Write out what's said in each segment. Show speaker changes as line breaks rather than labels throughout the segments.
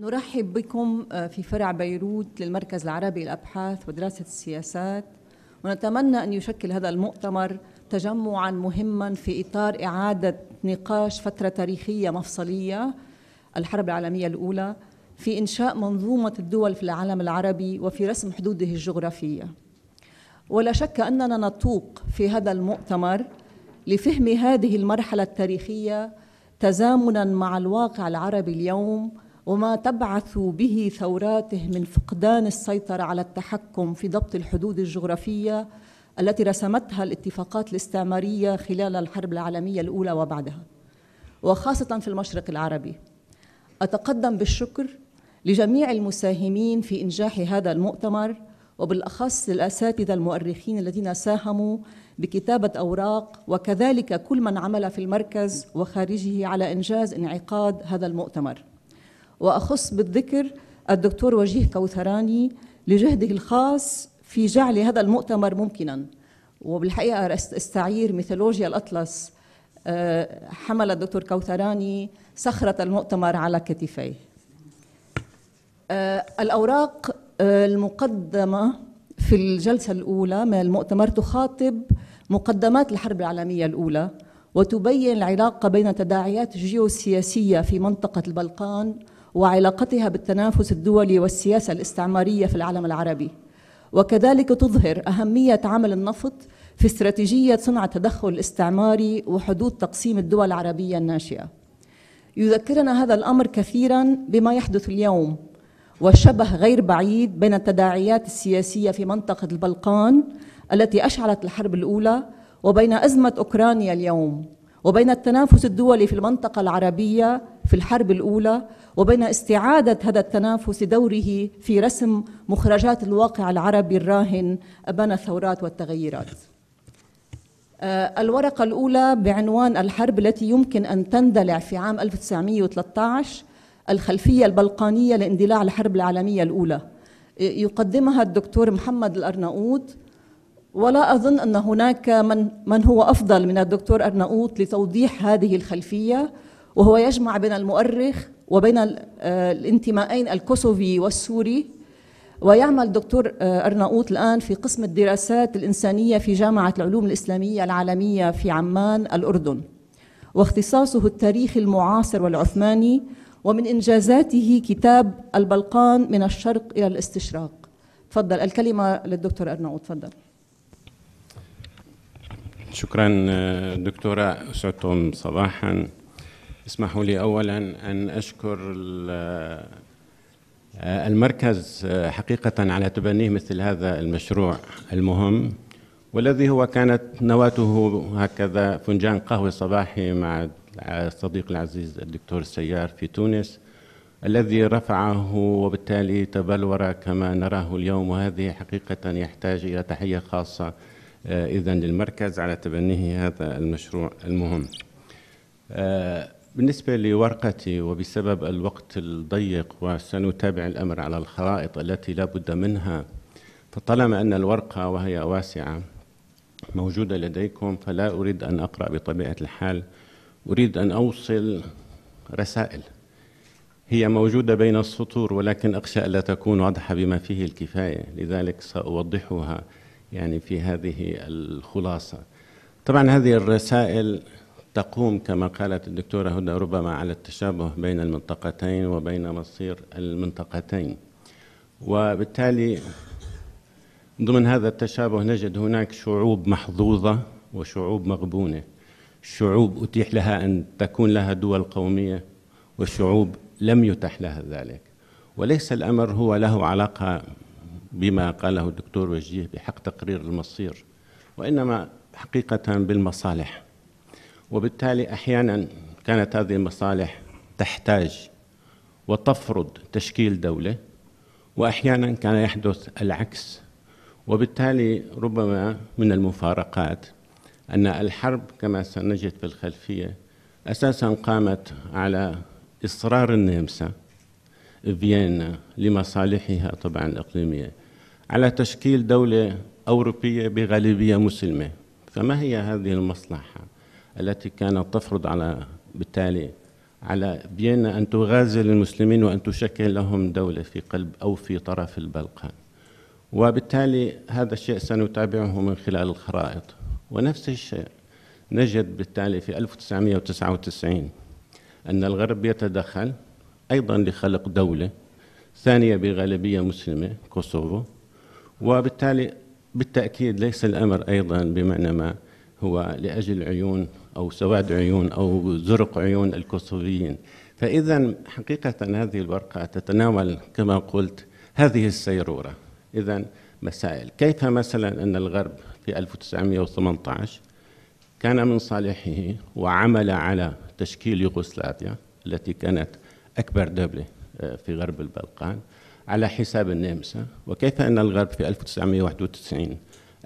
نرحب بكم في فرع بيروت للمركز العربي للأبحاث ودراسة السياسات. ونتمنى أن يشكل هذا المؤتمر تجمعا مهما في إطار إعادة نقاش فترة تاريخية مفصلية الحرب العالمية الأولى في إنشاء منظومة الدول في العالم العربي وفي رسم حدوده الجغرافية. ولا شك أننا نطوق في هذا المؤتمر لفهم هذه المرحلة التاريخية تزامنا مع الواقع العربي اليوم وما تبعث به ثوراته من فقدان السيطرة على التحكم في ضبط الحدود الجغرافية التي رسمتها الاتفاقات الاستعمارية خلال الحرب العالمية الأولى وبعدها. وخاصة في المشرق العربي. أتقدم بالشكر لجميع المساهمين في إنجاح هذا المؤتمر وبالأخص للأساتذة المؤرخين الذين ساهموا بكتابة أوراق وكذلك كل من عمل في المركز وخارجه على إنجاز انعقاد هذا المؤتمر. وأخص بالذكر الدكتور وجيه كوثراني لجهده الخاص في جعل هذا المؤتمر ممكنا. وبالحقيقة أستعير ميثولوجيا الأطلس. حمل الدكتور كوثراني صخرة المؤتمر على كتفيه. الأوراق المقدمة في الجلسة الأولى من المؤتمر تخاطب مقدمات الحرب العالمية الأولى وتبين العلاقة بين تداعيات الجيوسياسية في منطقة البلقان وعلاقتها بالتنافس الدولي والسياسة الاستعمارية في العالم العربي. وكذلك تظهر أهمية عمل النفط في استراتيجية صنع التدخل الاستعماري وحدود تقسيم الدول العربية الناشئة. يذكرنا هذا الأمر كثيرا بما يحدث اليوم والشبه غير بعيد بين التداعيات السياسية في منطقة البلقان التي أشعلت الحرب الأولى وبين أزمة أوكرانيا اليوم وبين التنافس الدولي في المنطقة العربية في الحرب الأولى وبين استعادة هذا التنافس دوره في رسم مخرجات الواقع العربي الراهن أبان الثورات والتغيرات. الورقة الأولى بعنوان الحرب التي يمكن أن تندلع في عام 1913 الخلفية البلقانية لاندلاع الحرب العالمية الأولى. يقدمها الدكتور محمد الأرناؤوط ولا أظن أن هناك من, من هو أفضل من الدكتور أرناؤوط لتوضيح هذه الخلفية. وهو يجمع بين المؤرخ وبين الانتمائين الكوسوفي والسوري. ويعمل دكتور أرناؤوط الآن في قسم الدراسات الإنسانية في جامعة العلوم الإسلامية العالمية في عمان الأردن. واختصاصه التاريخ المعاصر والعثماني ومن إنجازاته كتاب البلقان من الشرق إلى الاستشراق. تفضل الكلمة للدكتور أرناؤوط تفضل.
شكرا دكتورة أسعدتم صباحا. اسمحوا لي أولا أن أشكر المركز حقيقة على تبنيه مثل هذا المشروع المهم والذي هو كانت نواته هكذا فنجان قهوة صباحي مع الصديق العزيز الدكتور السيار في تونس الذي رفعه وبالتالي تبلور كما نراه اليوم وهذه حقيقة يحتاج إلى تحية خاصة إذا للمركز على تبنيه هذا المشروع المهم. بالنسبة لورقتي وبسبب الوقت الضيق وسنتابع الأمر على الخرائط التي لا بد منها فطالما أن الورقة وهي واسعة موجودة لديكم فلا أريد أن أقرأ بطبيعة الحال. أريد أن أوصل رسائل. هي موجودة بين السطور ولكن أخشى ألا تكون واضحة بما فيه الكفاية. لذلك سأوضحها يعني في هذه الخلاصة. طبعا هذه الرسائل تقوم كما قالت الدكتورة هدى ربما على التشابه بين المنطقتين وبين مصير المنطقتين. وبالتالي ضمن هذا التشابه نجد هناك شعوب محظوظة وشعوب مغبونة. شعوب أتيح لها أن تكون لها دول قومية وشعوب لم يتح لها ذلك. وليس الأمر هو له علاقة بما قاله الدكتور وجيه بحق تقرير المصير وإنما حقيقة بالمصالح. وبالتالي أحيانا كانت هذه المصالح تحتاج وتفرض تشكيل دولة وأحيانا كان يحدث العكس. وبالتالي ربما من المفارقات أن الحرب كما سنجد في الخلفية أساسا قامت على إصرار النمسا فيينا لمصالحها طبعا الإقليمية على تشكيل دولة أوروبية بغالبية مسلمة. فما هي هذه المصلحة؟ التي كانت تفرض على بالتالي على فيينا أن تغازل المسلمين وأن تشكل لهم دولة في قلب أو في طرف البلقان. وبالتالي هذا الشيء سنتابعه من خلال الخرائط. ونفس الشيء نجد بالتالي في 1999 أن الغرب يتدخل أيضا لخلق دولة ثانية بغالبية مسلمة كوسوفو. وبالتالي بالتأكيد ليس الأمر أيضا بمعنى ما هو لأجل عيون أو سواد عيون أو زرق عيون الكوسوفيين. فإذا حقيقة هذه الورقة تتناول كما قلت هذه السيرورة. إذا مسائل. كيف مثلا أن الغرب في 1918 كان من صالحه وعمل على تشكيل يوغوسلافيا التي كانت أكبر دولة آه، في غرب البلقان على حساب النمسا. وكيف أن الغرب في 1991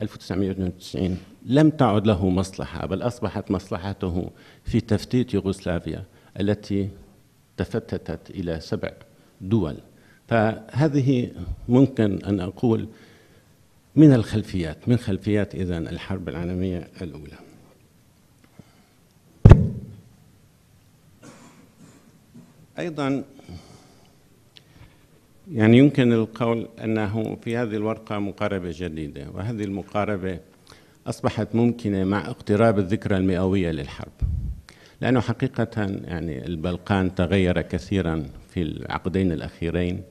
1992 لم تعد له مصلحة بل أصبحت مصلحته في تفتيت يوغوسلافيا التي تفتتت إلى سبع دول. فهذه ممكن أن أقول من الخلفيات من خلفيات إذا الحرب العالمية الأولى. أيضا يعني يمكن القول أنه في هذه الورقة مقاربة جديدة وهذه المقاربة أصبحت ممكنة مع اقتراب الذكرى المئوية للحرب. لأنه حقيقة يعني البلقان تغير كثيرا في العقدين الأخيرين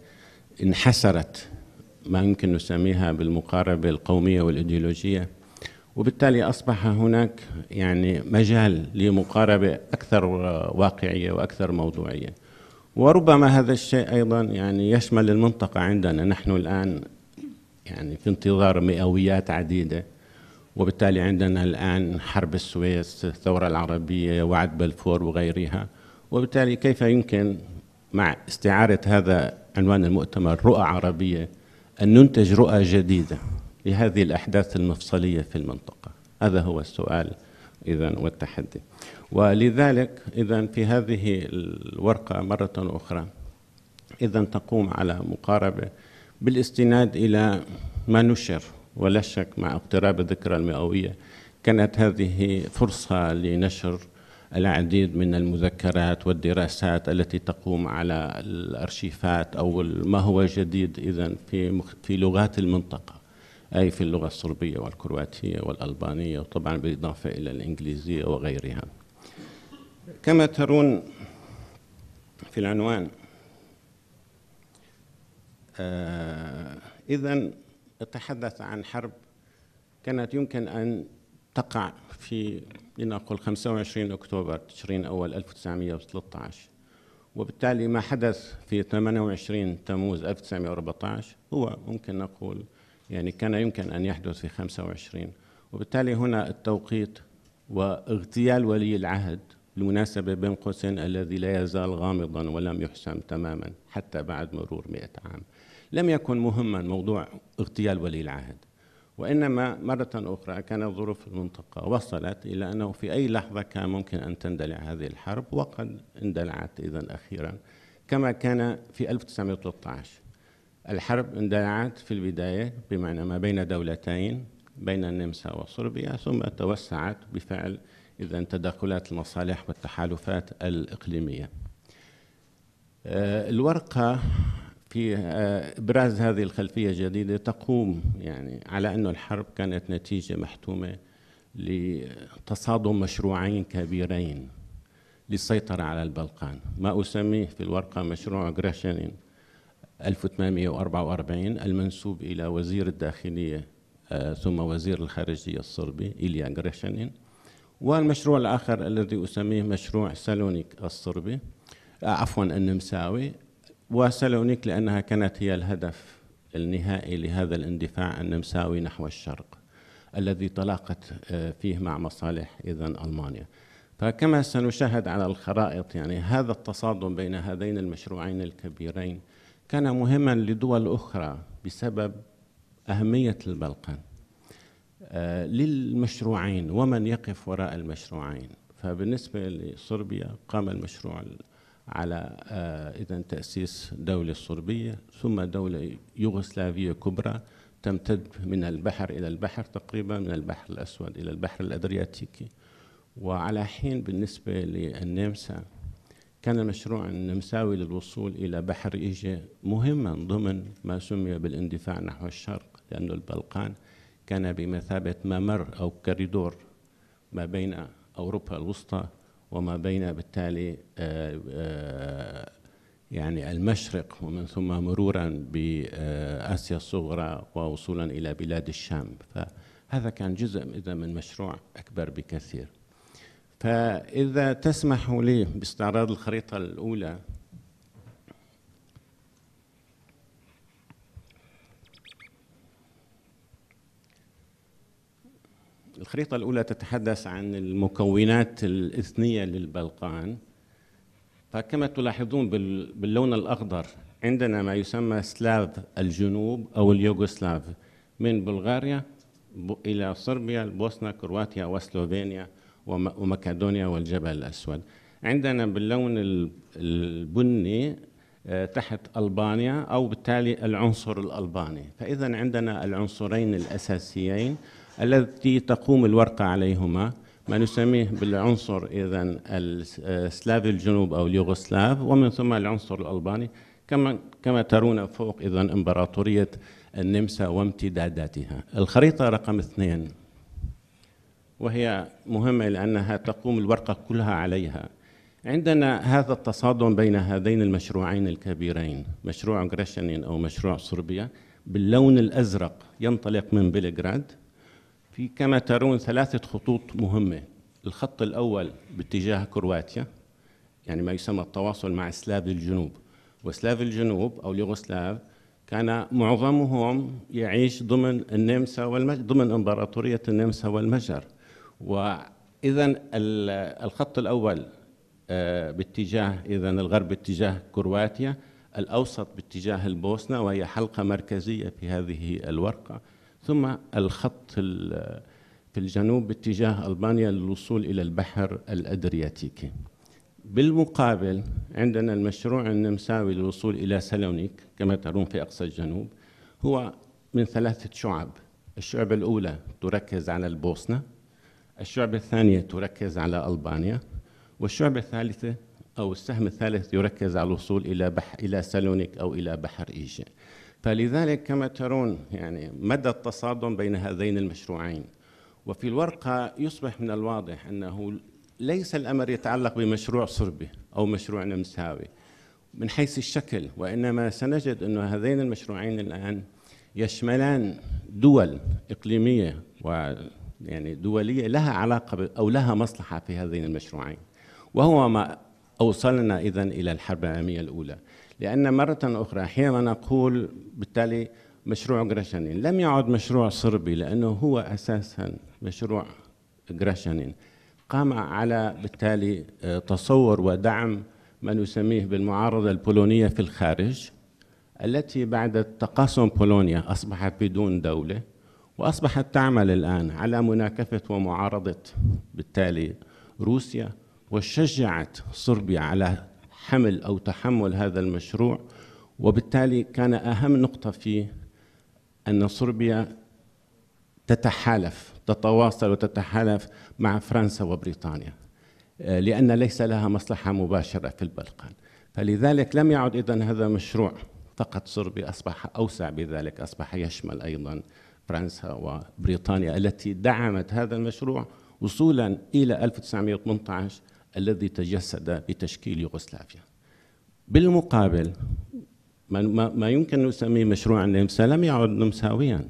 انحسرت ما يمكن نسميها بالمقاربة القومية والإيديولوجية وبالتالي أصبح هناك يعني مجال لمقاربة أكثر واقعية وأكثر موضوعية. وربما هذا الشيء أيضا يعني يشمل المنطقة عندنا. نحن الآن يعني في انتظار مئويات عديدة وبالتالي عندنا الآن حرب السويس الثورة العربية وعد بلفور وغيرها. وبالتالي كيف يمكن مع استعارة هذا عنوان المؤتمر رؤى عربية أن ننتج رؤى جديدة لهذه الأحداث المفصلية في المنطقة؟ هذا هو السؤال إذا والتحدي. ولذلك إذا في هذه الورقة مرة أخرى إذا تقوم على مقاربة بالاستناد إلى ما نشر ولا شك مع اقتراب الذكرى المئوية كانت هذه فرصة لنشر العديد من المذكرات والدراسات التي تقوم على الأرشيفات أو ما هو جديد إذا في في لغات المنطقة أي في اللغة الصربيه والكرواتية والألبانية وطبعا بالإضافة إلى الإنجليزية وغيرها. كما ترون في العنوان. آه اذا أتحدث عن حرب كانت يمكن أن تقع في لنقل 25 أكتوبر تشرين أول 1913 وبالتالي ما حدث في 28 تموز 1914 هو ممكن نقول يعني كان يمكن أن يحدث في 25 وبالتالي هنا التوقيت واغتيال ولي العهد بالمناسبة بين قوسين الذي لا يزال غامضا ولم يحسم تماما حتى بعد مرور مئة عام. لم يكن مهما موضوع اغتيال ولي العهد وإنما مرة أخرى كانت ظروف المنطقة وصلت إلى أنه في أي لحظة كان ممكن أن تندلع هذه الحرب وقد اندلعت إذا أخيرا كما كان في 1913 الحرب اندلعت في البداية بمعنى ما بين دولتين بين النمسا وصربيا ثم توسعت بفعل إذا تدخلات المصالح والتحالفات الإقليمية. آه، الورقة في آه، إبراز هذه الخلفية الجديدة تقوم يعني على انه الحرب كانت نتيجة محتومة لتصادم مشروعين كبيرين للسيطرة على البلقان. ما أسميه في الورقة مشروع جراشينين 1844 المنسوب إلى وزير الداخلية آه، ثم وزير الخارجية الصربي إيليا جراشينين والمشروع الآخر الذي أسميه مشروع سالونيك الصربي آه، عفوا النمساوي. وسالونيك لأنها كانت هي الهدف النهائي لهذا الاندفاع النمساوي نحو الشرق الذي تلاقت آه، فيه مع مصالح إذا ألمانيا. فكما سنشاهد على الخرائط يعني هذا التصادم بين هذين المشروعين الكبيرين كان مهما لدول أخرى بسبب أهمية البلقان. للمشروعين ومن يقف وراء المشروعين. فبالنسبة لصربيا قام المشروع على آه، إذا تأسيس دولة صربية ثم دولة يوغوسلافية كبرى تمتد من البحر إلى البحر تقريبا من البحر الأسود إلى البحر الأدرياتيكي. وعلى حين بالنسبة للنمسا كان المشروع النمساوي للوصول إلى بحر إيجي مهما ضمن ما سمي بالإندفاع نحو الشرق لأن البلقان كان بمثابة ممر أو كوريدور ما بين أوروبا الوسطى وما بين بالتالي آه، آه، يعني المشرق ومن ثم مرورا بآسيا الصغرى ووصولا إلى بلاد الشام. فهذا كان جزء إذا من مشروع أكبر بكثير. فإذا تسمحوا لي باستعراض الخريطة الأولى الخريطة الأولى تتحدث عن المكونات الإثنية للبلقان. فكما تلاحظون باللون الأخضر عندنا ما يسمى سلاف الجنوب أو اليوغوسلاف من بلغاريا إلى صربيا البوسنة كرواتيا وسلوفينيا ومكادونيا والجبل الأسود. عندنا باللون البني آه، تحت ألبانيا أو بالتالي العنصر الألباني. فإذا عندنا العنصرين الأساسيين التي تقوم الورقة عليهما ما نسميه بالعنصر إذا السلاف الجنوب أو اليوغوسلاف ومن ثم العنصر الألباني كما كما ترون فوق إذا إمبراطورية النمسا وامتداداتها. الخريطة رقم اثنين وهي مهمة لأنها تقوم الورقة كلها عليها. عندنا هذا التصادم بين هذين المشروعين الكبيرين مشروع غريشنين أو مشروع صربيا باللون الأزرق ينطلق من بلغراد في كما ترون ثلاثة خطوط مهمة. الخط الأول باتجاه كرواتيا يعني ما يسمى التواصل مع سلاف الجنوب. وسلاف الجنوب أو اليوغوسلاف كان معظمهم يعيش ضمن النمسا والمجر ضمن إمبراطورية النمسا والمجر. وإذا الخط الأول آه، باتجاه إذا الغرب باتجاه كرواتيا الأوسط باتجاه البوسنة وهي حلقة مركزية في هذه الورقة. ثم الخط في الجنوب باتجاه ألبانيا للوصول إلى البحر الأدرياتيكي. بالمقابل عندنا المشروع النمساوي للوصول إلى سالونيك كما ترون في أقصى الجنوب هو من ثلاثة شعب. الشعبة الأولى تركز على البوسنة الشعبة الثانية تركز على ألبانيا والشعبة الثالثة أو السهم الثالث يركز على الوصول إلى بح إلى سالونيك أو إلى بحر إيجي. فلذلك كما ترون يعني مدى التصادم بين هذين المشروعين. وفي الورقة يصبح من الواضح أنه ليس الأمر يتعلق بمشروع صربي أو مشروع نمساوي من حيث الشكل وإنما سنجد أن هذين المشروعين الآن يشملان دول إقليمية و يعني دولية لها علاقة أو لها مصلحة في هذين المشروعين. وهو ما أوصلنا إذا إلى الحرب العالمية الأولى. لأن مرة أخرى حينما نقول بالتالي مشروع جراشانين لم يعد مشروع صربي لأنه هو أساسا مشروع جراشانين قام على بالتالي آه، تصور ودعم ما نسميه بالمعارضة البولونية في الخارج التي بعد تقاسم بولونيا أصبحت بدون دولة وأصبحت تعمل الآن على مناكفة ومعارضة بالتالي روسيا وشجعت صربيا على حمل أو تحمل هذا المشروع وبالتالي كان أهم نقطة فيه أن صربيا تتحالف تتواصل وتتحالف مع فرنسا وبريطانيا آه، لأن ليس لها مصلحة مباشرة في البلقان. فلذلك لم يعد إذن هذا مشروع. فقط صربي أصبح أوسع بذلك أصبح يشمل أيضا فرنسا وبريطانيا التي دعمت هذا المشروع وصولا إلى 1918 الذي تجسد بتشكيل يوغوسلافيا. بالمقابل ما يمكن نسميه مشروع النمسا لم يعد نمساويا.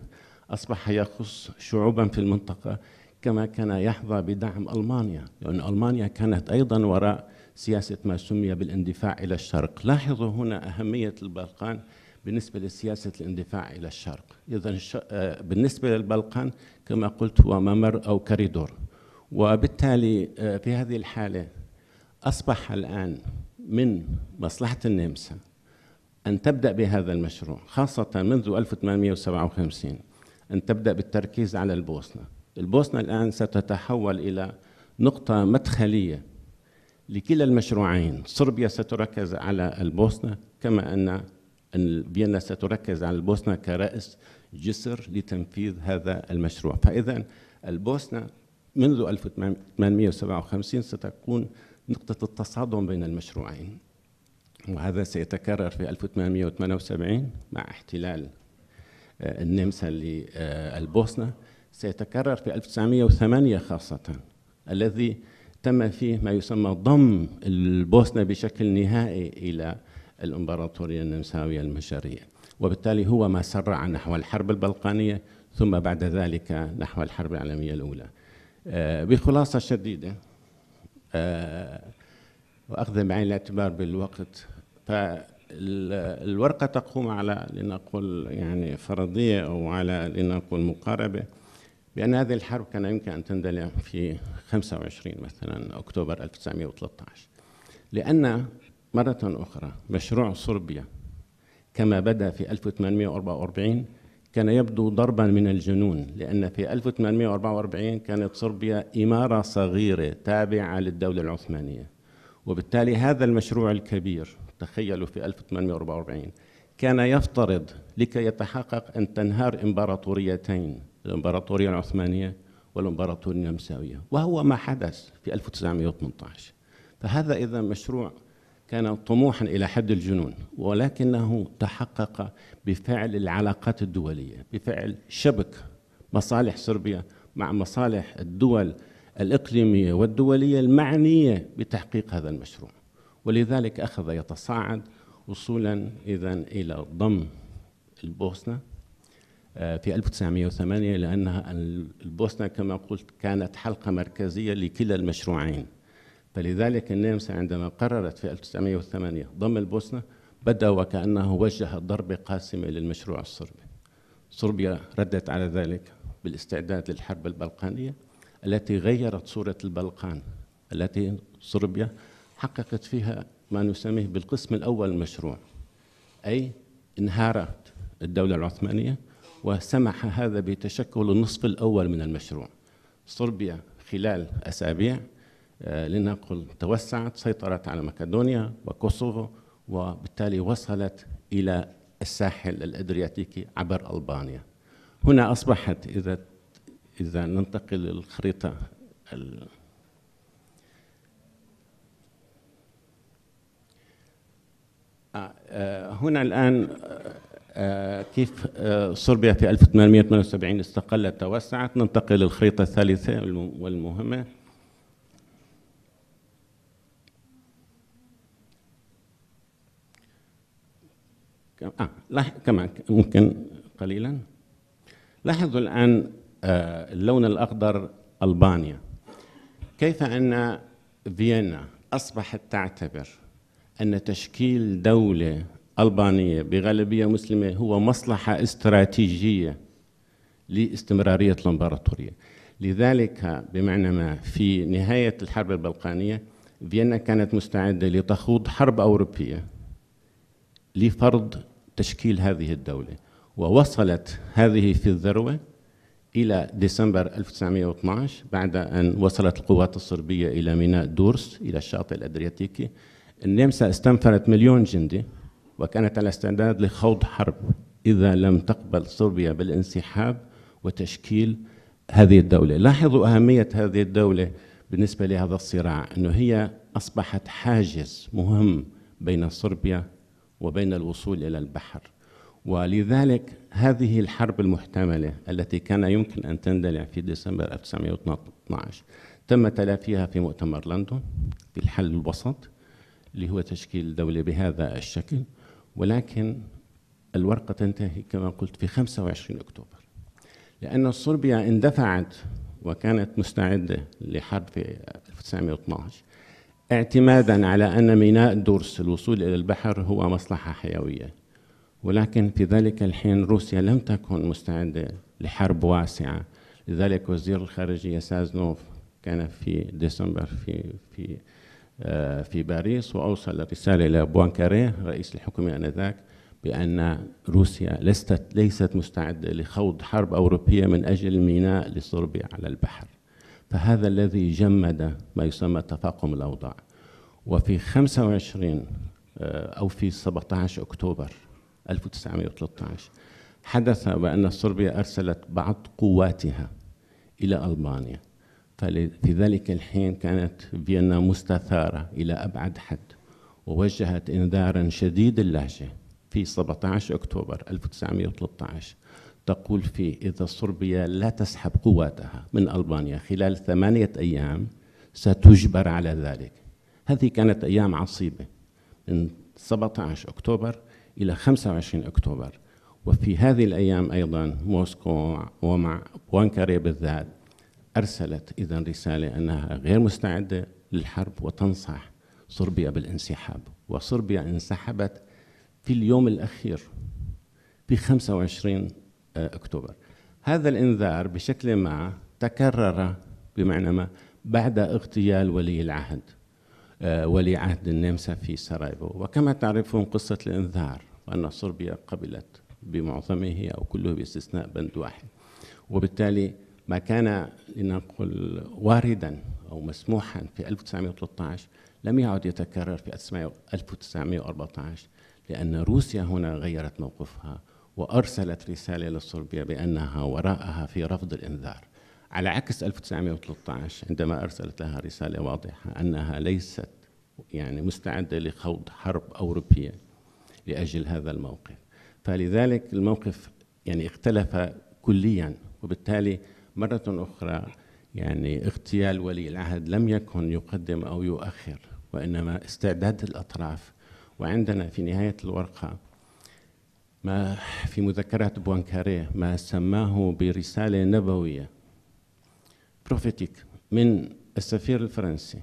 أصبح يخص شعوبا في المنطقة كما كان يحظى بدعم ألمانيا لأن ألمانيا كانت أيضا وراء سياسة ما سمي بالاندفاع إلى الشرق. لاحظوا هنا أهمية البلقان بالنسبة لسياسة الاندفاع إلى الشرق. إذا آه، بالنسبة للبلقان كما قلت هو ممر أو كريدور. وبالتالي آه، في هذه الحالة أصبح الآن من مصلحة النمسا أن تبدأ بهذا المشروع خاصة منذ 1857 أن تبدأ بالتركيز على البوسنة. البوسنة الآن ستتحول إلى نقطة مدخلية لكلا المشروعين. صربيا ستركز على البوسنة كما أن فيينا ستركز على البوسنة كرأس جسر لتنفيذ هذا المشروع. فإذا البوسنة منذ 1857 ستكون نقطة التصادم بين المشروعين وهذا سيتكرر في 1878 مع احتلال آه، النمسا للبوسنة. سيتكرر في 1908 خاصة الذي تم فيه ما يسمى ضم البوسنة بشكل نهائي إلى الإمبراطورية النمساوية المجرية وبالتالي هو ما سرع نحو الحرب البلقانية ثم بعد ذلك نحو الحرب العالمية الأولى. بخلاصة شديدة آه، وأخذ بعين الاعتبار بالوقت. فالورقة تقوم على لنقل يعني فرضية أو على لنقل مقاربة بأن هذه الحرب كان يمكن أن تندلع في 25 مثلا أكتوبر 1913 لأن مرة أخرى مشروع صربيا كما بدا في 1844 كان يبدو ضربا من الجنون لأن في 1844 كانت صربيا إمارة صغيرة تابعة للدولة العثمانية. وبالتالي هذا المشروع الكبير تخيلوا في 1844 كان يفترض لكي يتحقق أن تنهار إمبراطوريتين الإمبراطورية العثمانية والإمبراطورية النمساوية وهو ما حدث في 1918 فهذا إذا مشروع كان طموحا إلى حد الجنون ولكنه تحقق بفعل العلاقات الدولية بفعل شبك مصالح صربيا مع مصالح الدول الإقليمية والدولية المعنية بتحقيق هذا المشروع. ولذلك أخذ يتصاعد وصولا إذا إلى ضم البوسنة آه، في 1908 لأنها البوسنة كما قلت كانت حلقة مركزية لكلا المشروعين. فلذلك النمسا عندما قررت في 1908 ضم البوسنة بدأ وكأنه وجه ضربة قاسمة للمشروع الصربي. صربيا ردت على ذلك بالاستعداد للحرب البلقانية التي غيرت صورة البلقان التي صربيا حققت فيها ما نسميه بالقسم الأول المشروع أي انهارت الدولة العثمانية وسمح هذا بتشكل النصف الأول من المشروع. صربيا خلال أسابيع لنقل توسعت سيطرت على مقدونيا وكوسوفو وبالتالي وصلت إلى الساحل الأدرياتيكي عبر ألبانيا. هنا أصبحت إذا إذا ننتقل للخريطة آه، آه، هنا الآن آه، كيف صربيا في 1878 استقلت توسعت. ننتقل للخريطة الثالثة والمهمة. آه كمان ممكن قليلا. لاحظوا الآن اللون الأخضر ألبانيا. كيف أن فيينا أصبحت تعتبر أن تشكيل دولة ألبانية بغالبية مسلمة هو مصلحة استراتيجية لاستمرارية الإمبراطورية؟ لذلك بمعنى ما في نهاية الحرب البلقانية فيينا كانت مستعدة لتخوض حرب أوروبية لفرض تشكيل هذه الدولة ووصلت هذه في الذروة إلى ديسمبر 1912 بعد أن وصلت القوات الصربية إلى ميناء دورس إلى الشاطئ الأدرياتيكي. النمسا استنفرت مليون جندي وكانت على استعداد لخوض حرب. إذا لم تقبل صربيا بالانسحاب وتشكيل هذه الدولة. لاحظوا أهمية هذه الدولة بالنسبة لهذا الصراع أنه هي أصبحت حاجز مهم بين صربيا وبين الوصول إلى البحر. ولذلك هذه الحرب المحتملة التي كان يمكن أن تندلع في ديسمبر 1912 تم تلافيها في مؤتمر لندن في الحل الوسط اللي هو تشكيل دولة بهذا الشكل. ولكن الورقة تنتهي كما قلت في 25 أكتوبر. لأن صربيا اندفعت وكانت مستعدة لحرب في 1912 اعتمادا على أن ميناء دورس الوصول إلى البحر هو مصلحة حيوية. ولكن في ذلك الحين روسيا لم تكن مستعدة لحرب واسعة. لذلك وزير الخارجية سازنوف كان في ديسمبر في في آه، في باريس وأوصل رسالة إلى بوانكاريه رئيس الحكومة آنذاك بأن روسيا ليست ليست مستعدة لخوض حرب أوروبية من أجل ميناء لصربيا على البحر. فهذا الذي جمد ما يسمى تفاقم الأوضاع. وفي 25 آه، أو في 17 أكتوبر 1913 حدث بأن صربيا أرسلت بعض قواتها إلى ألبانيا. ففي ذلك الحين كانت فيينا مستثارة إلى أبعد حد ووجهت إنذارا شديد اللهجة في 17 أكتوبر 1913 تقول فيه إذا صربيا لا تسحب قواتها من ألبانيا خلال ثمانية أيام ستجبر على ذلك. هذه كانت أيام عصيبة. من 17 أكتوبر إلى 25 أكتوبر. وفي هذه الأيام أيضا موسكو ومع بوانكاري بالذات أرسلت إذا رسالة أنها غير مستعدة للحرب وتنصح صربيا بالانسحاب. وصربيا انسحبت في اليوم الأخير في 25 أكتوبر. هذا الإنذار بشكل ما تكرر بمعنى ما بعد اغتيال ولي العهد آه، ولي عهد النمسا في سراييفو وكما تعرفون قصة الإنذار وأن صربيا قبلت بمعظمه أو كله باستثناء بند واحد. وبالتالي ما كان لنقل واردا أو مسموحا في 1913 لم يعد يتكرر في 1914 لأن روسيا هنا غيرت موقفها وأرسلت رسالة لصربيا بأنها وراءها في رفض الإنذار. على عكس 1913 عندما أرسلت لها رسالة واضحة أنها ليست يعني مستعدة لخوض حرب أوروبية لأجل هذا الموقف. فلذلك الموقف يعني اختلف كليا وبالتالي مرة أخرى يعني اغتيال ولي العهد لم يكن يقدم أو يؤخر وإنما استعداد الأطراف. وعندنا في نهاية الورقة ما في مذكرات بوانكاري ما سماه برسالة نبوية. prophétique من السفير الفرنسي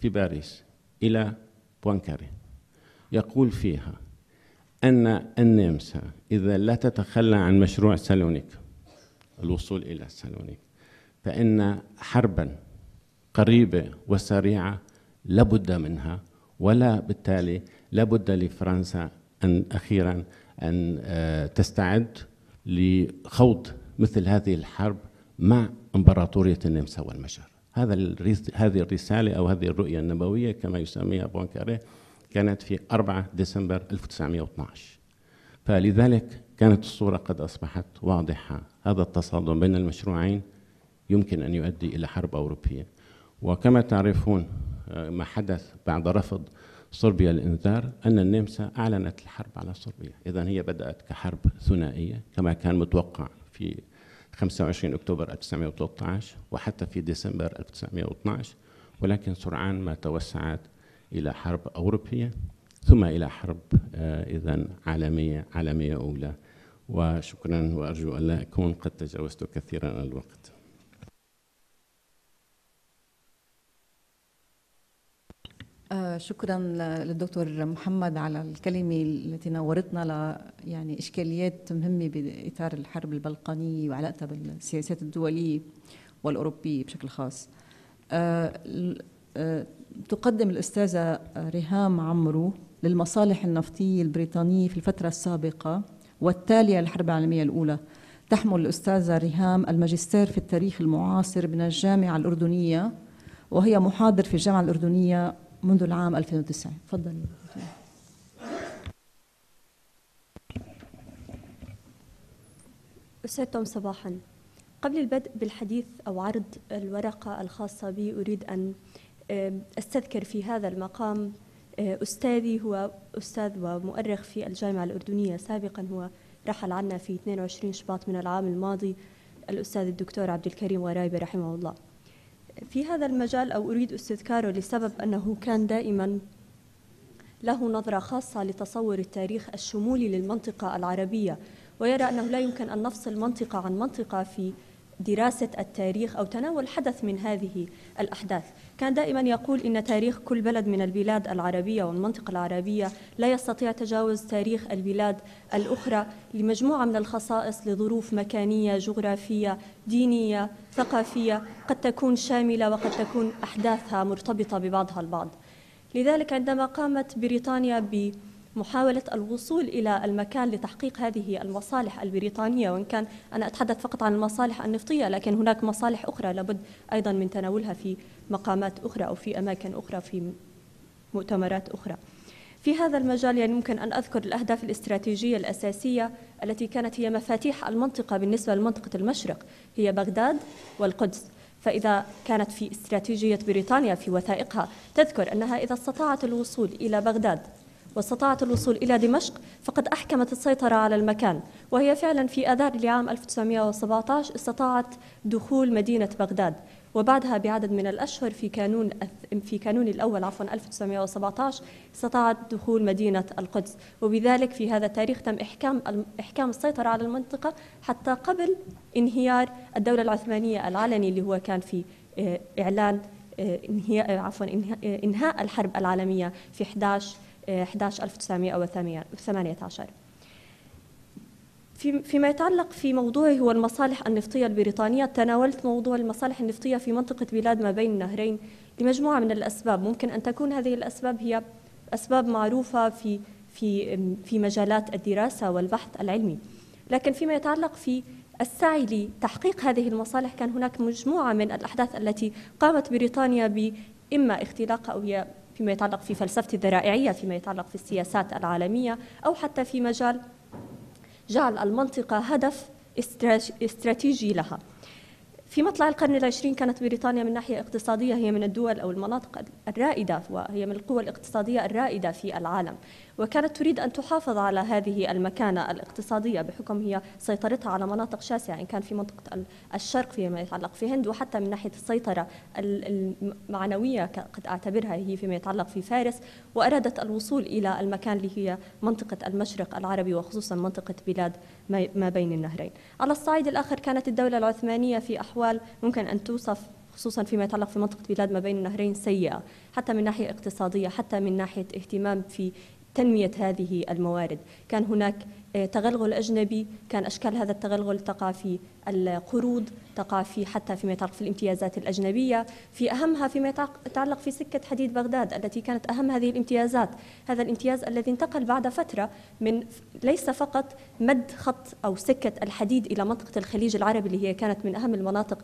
في باريس إلى بوانكاري يقول فيها أن النمسا إذا لا تتخلى عن مشروع سالونيك الوصول إلى سالونيك فإن حربا قريبة وسريعة لابد منها ولا بالتالي لابد لفرنسا أن أخيرا أن آه، تستعد لخوض مثل هذه الحرب مع إمبراطورية النمسا والمجر. هذا هذه الرسالة أو هذه الرؤية النبوية كما يسميها بوانكاري كانت في 4 ديسمبر 1912 فلذلك كانت الصورة قد أصبحت واضحة. هذا التصادم بين المشروعين يمكن أن يؤدي إلى حرب أوروبية. وكما تعرفون آه، ما حدث بعد رفض صربيا الإنذار أن النمسا أعلنت الحرب على صربيا. إذا هي بدأت كحرب ثنائية كما كان متوقع في 25 أكتوبر 1913 وحتى في ديسمبر 1912 ولكن سرعان ما توسعت إلى حرب أوروبية ثم إلى حرب آه، إذا عالمية عالمية أولى. وشكرا وأرجو أن لا أكون قد تجاوزت كثيرا الوقت
آه، شكرا للدكتور محمد على الكلمة التي نورتنا ل يعني إشكاليات مهمة بإطار الحرب البلقانية وعلاقتها بالسياسات الدولية والأوروبية بشكل خاص. آه، آه، تقدم الأستاذة ريهام عمرو للمصالح النفطية البريطانية في الفترة السابقة والتالية للحرب العالمية الأولى تحمل الأستاذة ريهام الماجستير في التاريخ المعاصر من الجامعة الأردنية وهي محاضر في الجامعة الأردنية منذ العام 2009 تفضلي
أستاذ صباحا. قبل البدء بالحديث أو عرض الورقة الخاصة بي أريد أن أستذكر في هذا المقام آه، أستاذي هو أستاذ ومؤرخ في الجامعة الأردنية. سابقا هو رحل عنا في 22 شباط من العام الماضي الأستاذ الدكتور عبد الكريم غرايبي رحمه الله. في هذا المجال أو أريد استذكاره لسبب أنه كان دائما له نظرة خاصة لتصور التاريخ الشمولي للمنطقة العربية ويرى أنه لا يمكن أن نفصل منطقة عن منطقة في دراسة التاريخ أو تناول حدث من هذه الأحداث. كان دائما يقول إن تاريخ كل بلد من البلاد العربية والمنطقة العربية لا يستطيع تجاوز تاريخ البلاد الأخرى لمجموعة من الخصائص لظروف مكانية جغرافية دينية ثقافية قد تكون شاملة وقد تكون أحداثها مرتبطة ببعضها البعض. لذلك عندما قامت بريطانيا ب محاولة الوصول إلى المكان لتحقيق هذه المصالح البريطانية وإن كان أنا أتحدث فقط عن المصالح النفطية لكن هناك مصالح أخرى لابد أيضا من تناولها في مقامات أخرى أو في أماكن أخرى في مؤتمرات أخرى. في هذا المجال يعني ممكن أن أذكر الأهداف الاستراتيجية الأساسية التي كانت هي مفاتيح المنطقة بالنسبة لمنطقة المشرق هي بغداد والقدس. فإذا كانت في استراتيجية بريطانيا في وثائقها تذكر أنها إذا استطاعت الوصول إلى بغداد واستطاعت الوصول إلى دمشق فقد أحكمت السيطرة على المكان. وهي فعلا في آذار لعام 1917 استطاعت دخول مدينة بغداد. وبعدها بعدد من الأشهر في كانون في كانون الأول عفوا 1917 استطاعت دخول مدينة القدس. وبذلك في هذا التاريخ تم إحكام إحكام السيطرة على المنطقة حتى قبل انهيار الدولة العثمانية العلني اللي هو كان في آه، إعلان آه، انهياء عفوا إنهاء الحرب العالمية في 11 11 1918 في فيما يتعلق في موضوعي هو المصالح النفطية البريطانية تناولت موضوع المصالح النفطية في منطقة بلاد ما بين النهرين لمجموعة من الأسباب. ممكن أن تكون هذه الأسباب هي أسباب معروفة في في في مجالات الدراسة والبحث العلمي. لكن فيما يتعلق في السعي لتحقيق هذه المصالح كان هناك مجموعة من الأحداث التي قامت بريطانيا بإما اختلاقها أو فيما يتعلق في فلسفة الذرائعية فيما يتعلق في السياسات العالمية أو حتى في مجال جعل المنطقة هدف استراتيجي لها. في مطلع القرن العشرين كانت بريطانيا من ناحية اقتصادية هي من الدول أو المناطق الرائدة وهي من القوى الاقتصادية الرائدة في العالم. وكانت تريد أن تحافظ على هذه المكانة الاقتصادية بحكم هي سيطرتها على مناطق شاسعة إن كان في منطقة الشرق فيما يتعلق في هند وحتى من ناحية السيطرة المعنوية قد أعتبرها هي فيما يتعلق في فارس وأرادت الوصول إلى المكان اللي هي منطقة المشرق العربي وخصوصا منطقة بلاد ما بين النهرين. على الصعيد الآخر كانت الدولة العثمانية في أحوال ممكن أن توصف خصوصا فيما يتعلق في منطقة بلاد ما بين النهرين سيئة حتى من ناحية اقتصادية حتى من ناحية اهتمام في تنمية هذه الموارد. كان هناك تغلغل أجنبي كان أشكال هذا التغلغل تقع في القروض تقع في حتى فيما يتعلق في الامتيازات الأجنبية. في أهمها فيما يتعلق في سكة حديد بغداد التي كانت أهم هذه الامتيازات. هذا الامتياز الذي انتقل بعد فترة من ليس فقط مد خط أو سكة الحديد إلى منطقة الخليج العربي اللي هي كانت من أهم المناطق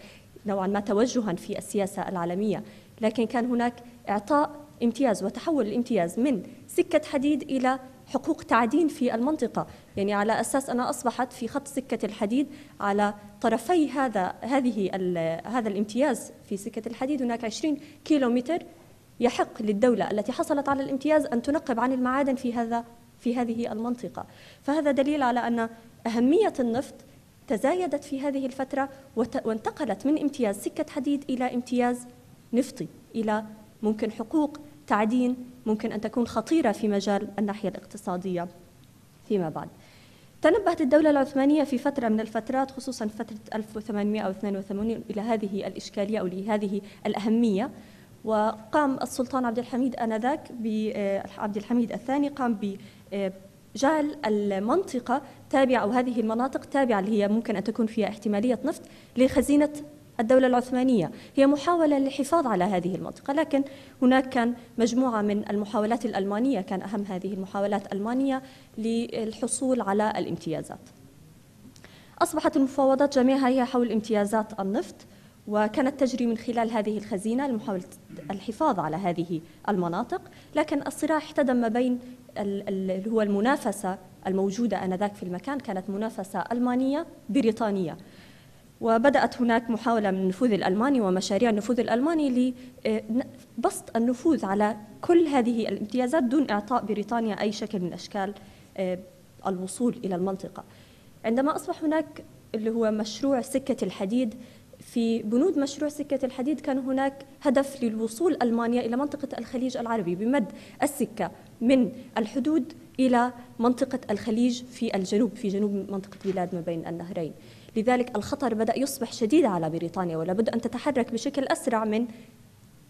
نوعا ما توجها في السياسة العالمية لكن كان هناك إعطاء امتياز وتحول الامتياز من سكة حديد إلى حقوق تعدين في المنطقة. يعني على أساس أنها أصبحت في خط سكة الحديد على طرفي هذا هذه هذا الامتياز في سكة الحديد. هناك 20 كيلو متر يحق للدولة التي حصلت على الامتياز أن تنقب عن المعادن في هذا في هذه المنطقة. فهذا دليل على أن أهمية النفط تزايدت في هذه الفترة وانتقلت من امتياز سكة حديد إلى امتياز نفطي إلى ممكن حقوق تعدين ممكن أن تكون خطيرة في مجال الناحية الاقتصادية. فيما بعد تنبهت الدولة العثمانية في فترة من الفترات خصوصا فترة 1882 إلى هذه الإشكالية أو لهذه الأهمية. وقام السلطان عبد الحميد آنذاك عبد الحميد الثاني قام بجعل المنطقة تابعة أو هذه المناطق تابعة اللي هي ممكن أن تكون فيها احتمالية نفط لخزينة الدولة العثمانية. هي محاولة للحفاظ على هذه المنطقة لكن هناك كان مجموعة من المحاولات الألمانية كان أهم هذه المحاولات ألمانية للحصول على الامتيازات. أصبحت المفاوضات جميعها هي حول امتيازات النفط وكانت تجري من خلال هذه الخزينة لمحاولة الحفاظ على هذه المناطق. لكن الصراع احتدم ما بين اللي هو المنافسة الموجودة آنذاك في المكان كانت منافسة ألمانية بريطانية. وبدأت هناك محاولة من النفوذ الألماني ومشاريع النفوذ الألماني لبسط النفوذ على كل هذه الامتيازات دون إعطاء بريطانيا أي شكل من أشكال آه، الوصول إلى المنطقة. عندما أصبح هناك اللي هو مشروع سكة الحديد في بنود مشروع سكة الحديد كان هناك هدف للوصول ألمانيا إلى منطقة الخليج العربي بمد السكة من الحدود إلى منطقة الخليج في الجنوب في جنوب منطقة بلاد ما بين النهرين. لذلك الخطر بدأ يصبح شديد على بريطانيا ولا بد أن تتحرك بشكل أسرع من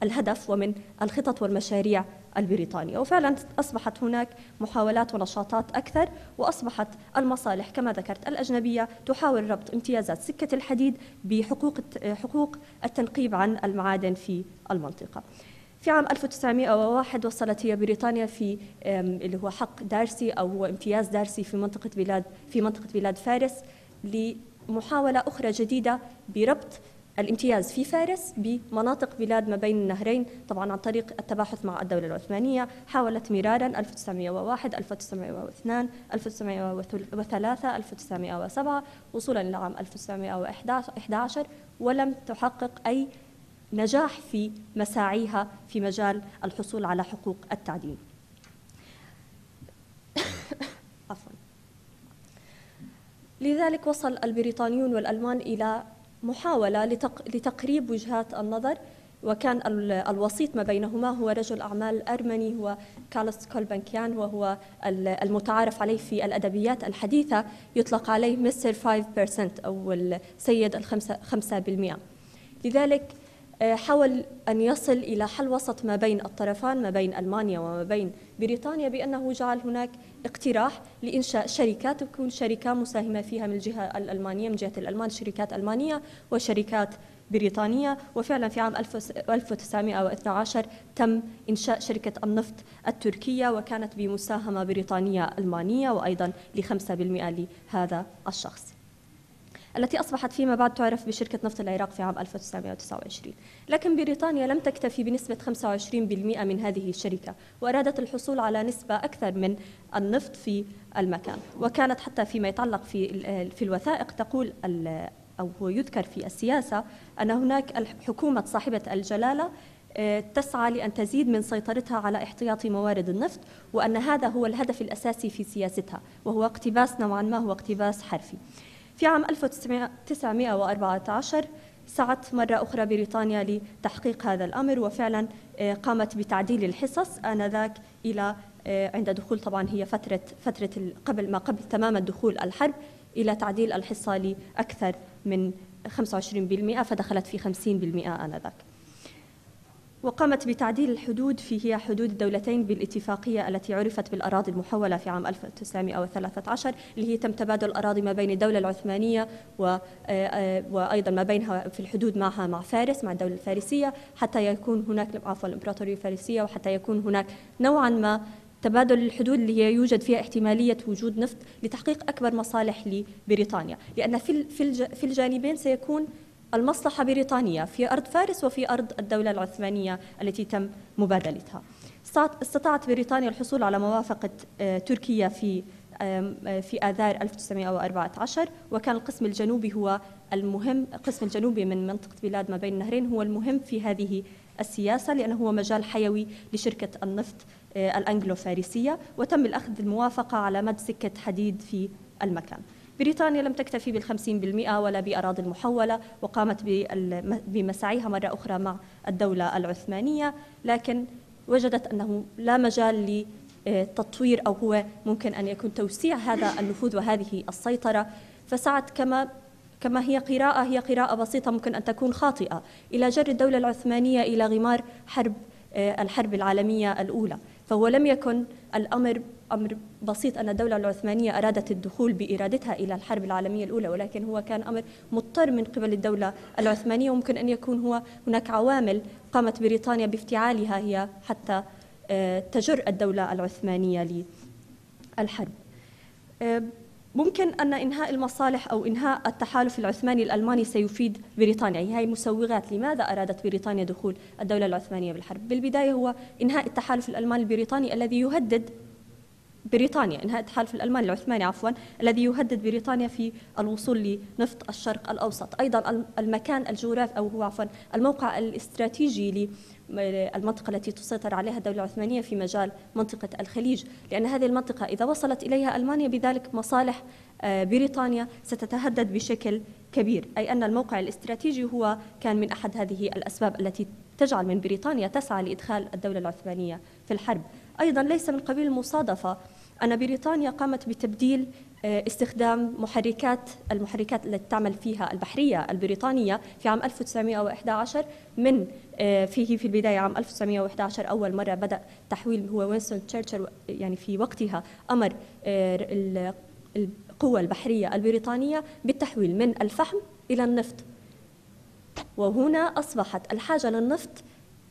الهدف ومن الخطط والمشاريع البريطانية. وفعلا أصبحت هناك محاولات ونشاطات أكثر وأصبحت المصالح كما ذكرت الأجنبية تحاول ربط امتيازات سكة الحديد بحقوق حقوق التنقيب عن المعادن في المنطقة. في عام 1901 وصلت هي بريطانيا في اللي هو حق دارسي أو امتياز دارسي في منطقة بلاد في منطقة بلاد فارس محاولة أخرى جديدة بربط الامتياز في فارس بمناطق بلاد ما بين النهرين طبعا عن طريق التباحث مع الدولة العثمانية. حاولت مرارا 1901 1902 1903 1907 وصولا إلى عام 1911 ولم تحقق أي نجاح في مساعيها في مجال الحصول على حقوق التعدين عفوا لذلك وصل البريطانيون والألمان إلى محاولة لتقريب وجهات النظر وكان الوسيط ما بينهما هو رجل أعمال أرمني هو كارلس كولبنكيان وهو المتعارف عليه في الأدبيات الحديثة يطلق عليه مستر 5% أو السيد الخمسة بالمئة. لذلك حاول أن يصل إلى حل وسط ما بين الطرفان ما بين ألمانيا وما بين بريطانيا بأنه جعل هناك اقتراح لإنشاء شركات تكون شركة مساهمة فيها من الجهة الألمانية من جهة الألمان شركات ألمانية وشركات بريطانية. وفعلا في عام 1912 تم إنشاء شركة النفط التركية وكانت بمساهمة بريطانية ألمانية وأيضا لخمسة بالمئة لهذا الشخص. التي أصبحت فيما بعد تعرف بشركة نفط العراق في عام 1929 لكن بريطانيا لم تكتفي بنسبة 25% من هذه الشركة وأرادت الحصول على نسبة أكثر من النفط في المكان. وكانت حتى فيما يتعلق في في الوثائق تقول أو هو يذكر في السياسة أن هناك حكومة صاحبة الجلالة آه، تسعى لأن تزيد من سيطرتها على احتياطي موارد النفط وأن هذا هو الهدف الأساسي في سياستها وهو اقتباس نوعا ما هو اقتباس حرفي. في عام 1914 سعت مرة أخرى بريطانيا لتحقيق هذا الأمر وفعلا آه، قامت بتعديل الحصص آنذاك إلى آه، عند دخول طبعا هي فترة فترة قبل ما قبل تمام الدخول الحرب إلى تعديل الحصة لأكثر من 25% فدخلت في 50% آنذاك. وقامت بتعديل الحدود في هي حدود الدولتين بالاتفاقية التي عرفت بالأراضي المحولة في عام 1913 اللي هي تم تبادل الأراضي ما بين الدولة العثمانية و آه، وأيضا ما بينها في الحدود معها مع فارس مع الدولة الفارسية حتى يكون هناك عفوا الإمبراطورية الفارسية وحتى يكون هناك نوعا ما تبادل الحدود اللي هي يوجد فيها احتمالية وجود نفط لتحقيق أكبر مصالح لبريطانيا. لأن في في الجانبين سيكون المصلحة بريطانيا في أرض فارس وفي أرض الدولة العثمانية التي تم مبادلتها. استطاعت بريطانيا الحصول على موافقة آه، تركيا في آه، في آذار 1914 وكان القسم الجنوبي هو المهم القسم الجنوبي من منطقة بلاد ما بين النهرين هو المهم في هذه السياسة لأنه هو مجال حيوي لشركة النفط آه، الأنجلو فارسية وتم الأخذ الموافقة على مد سكة حديد في المكان. بريطانيا لم تكتفي بالخمسين بالمئة ولا بأراضي المحولة وقامت بمساعيها مرة أخرى مع الدولة العثمانية لكن وجدت أنه لا مجال لتطوير أو هو ممكن أن يكون توسيع هذا النفوذ وهذه السيطرة. فسعت كما كما هي قراءة هي قراءة بسيطة ممكن أن تكون خاطئة. إلى جر الدولة العثمانية إلى غمار حرب آه، الحرب العالمية الأولى. فهو لم يكن الأمر أمر بسيط أن الدولة العثمانية أرادت الدخول بإرادتها إلى الحرب العالمية الأولى ولكن هو كان أمر مضطر من قبل الدولة العثمانية وممكن أن يكون هو هناك عوامل قامت بريطانيا بافتعالها هي حتى آه، تجر الدولة العثمانية للحرب. آه، ممكن أن إنهاء المصالح أو إنهاء التحالف العثماني الألماني سيفيد بريطانيا. هي مسوغات. لماذا أرادت بريطانيا دخول الدولة العثمانية بالحرب؟ بالبداية هو إنهاء التحالف الألماني البريطاني الذي يهدد بريطانيا. إنهاء التحالف الألماني العثماني عفوا الذي يهدد بريطانيا في الوصول لنفط الشرق الأوسط، أيضا المكان الجغرافي أو هو عفوا الموقع الاستراتيجي للمنطقه التي تسيطر عليها الدولة العثمانية في مجال منطقة الخليج، لأن هذه المنطقة إذا وصلت إليها ألمانيا بذلك مصالح آه، بريطانيا ستتهدد بشكل كبير، أي أن الموقع الاستراتيجي هو كان من أحد هذه الأسباب التي تجعل من بريطانيا تسعى لإدخال الدولة العثمانية في الحرب. أيضا ليس من قبيل المصادفه أن بريطانيا قامت بتبديل آه، استخدام محركات المحركات التي تعمل فيها البحرية البريطانية في عام 1911 من فيه في البداية عام 1911 أول مرة بدأ تحويل هو وينستون تشرشل يعني في وقتها أمر آه، القوة البحرية البريطانية بالتحويل من الفحم إلى النفط. وهنا أصبحت الحاجة للنفط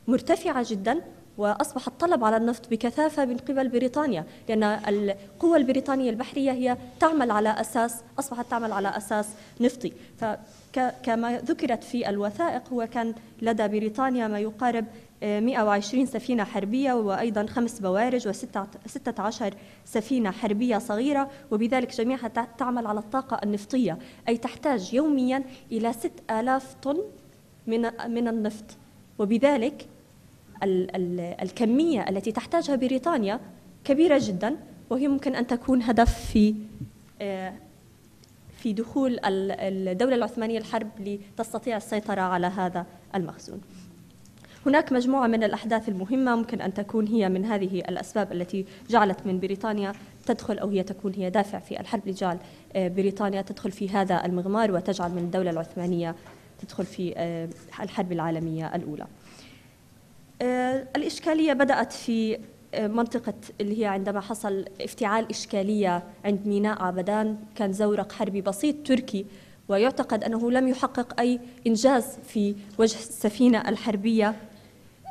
مرتفعة جدا وأصبح الطلب على النفط بكثافة من قبل بريطانيا لأن القوى البريطانية البحرية هي تعمل على أساس أصبحت تعمل على أساس نفطي. فكما ذكرت في الوثائق هو كان لدى بريطانيا ما يقارب 120 سفينة حربية وأيضا خمس بوارج و16 سفينة حربية صغيرة وبذلك جميعها تعمل على الطاقة النفطية أي تحتاج يوميا إلى 6000 طن من من النفط. وبذلك ال ال الكمية التي تحتاجها بريطانيا كبيرة جدا وهي ممكن أن تكون هدف في آه، في دخول الدولة العثمانية الحرب لتستطيع السيطرة على هذا المخزون. هناك مجموعة من الأحداث المهمة ممكن أن تكون هي من هذه الأسباب التي جعلت من بريطانيا تدخل أو هي تكون هي دافع في الحرب لجعل آه، بريطانيا تدخل في هذا المغمار وتجعل من الدولة العثمانية تدخل في آه، الحرب العالمية الأولى. آه، الإشكالية بدأت في منطقة اللي هي عندما حصل افتعال إشكالية عند ميناء عبدان كان زورق حربي بسيط تركي ويعتقد أنه لم يحقق أي إنجاز في وجه السفينة الحربية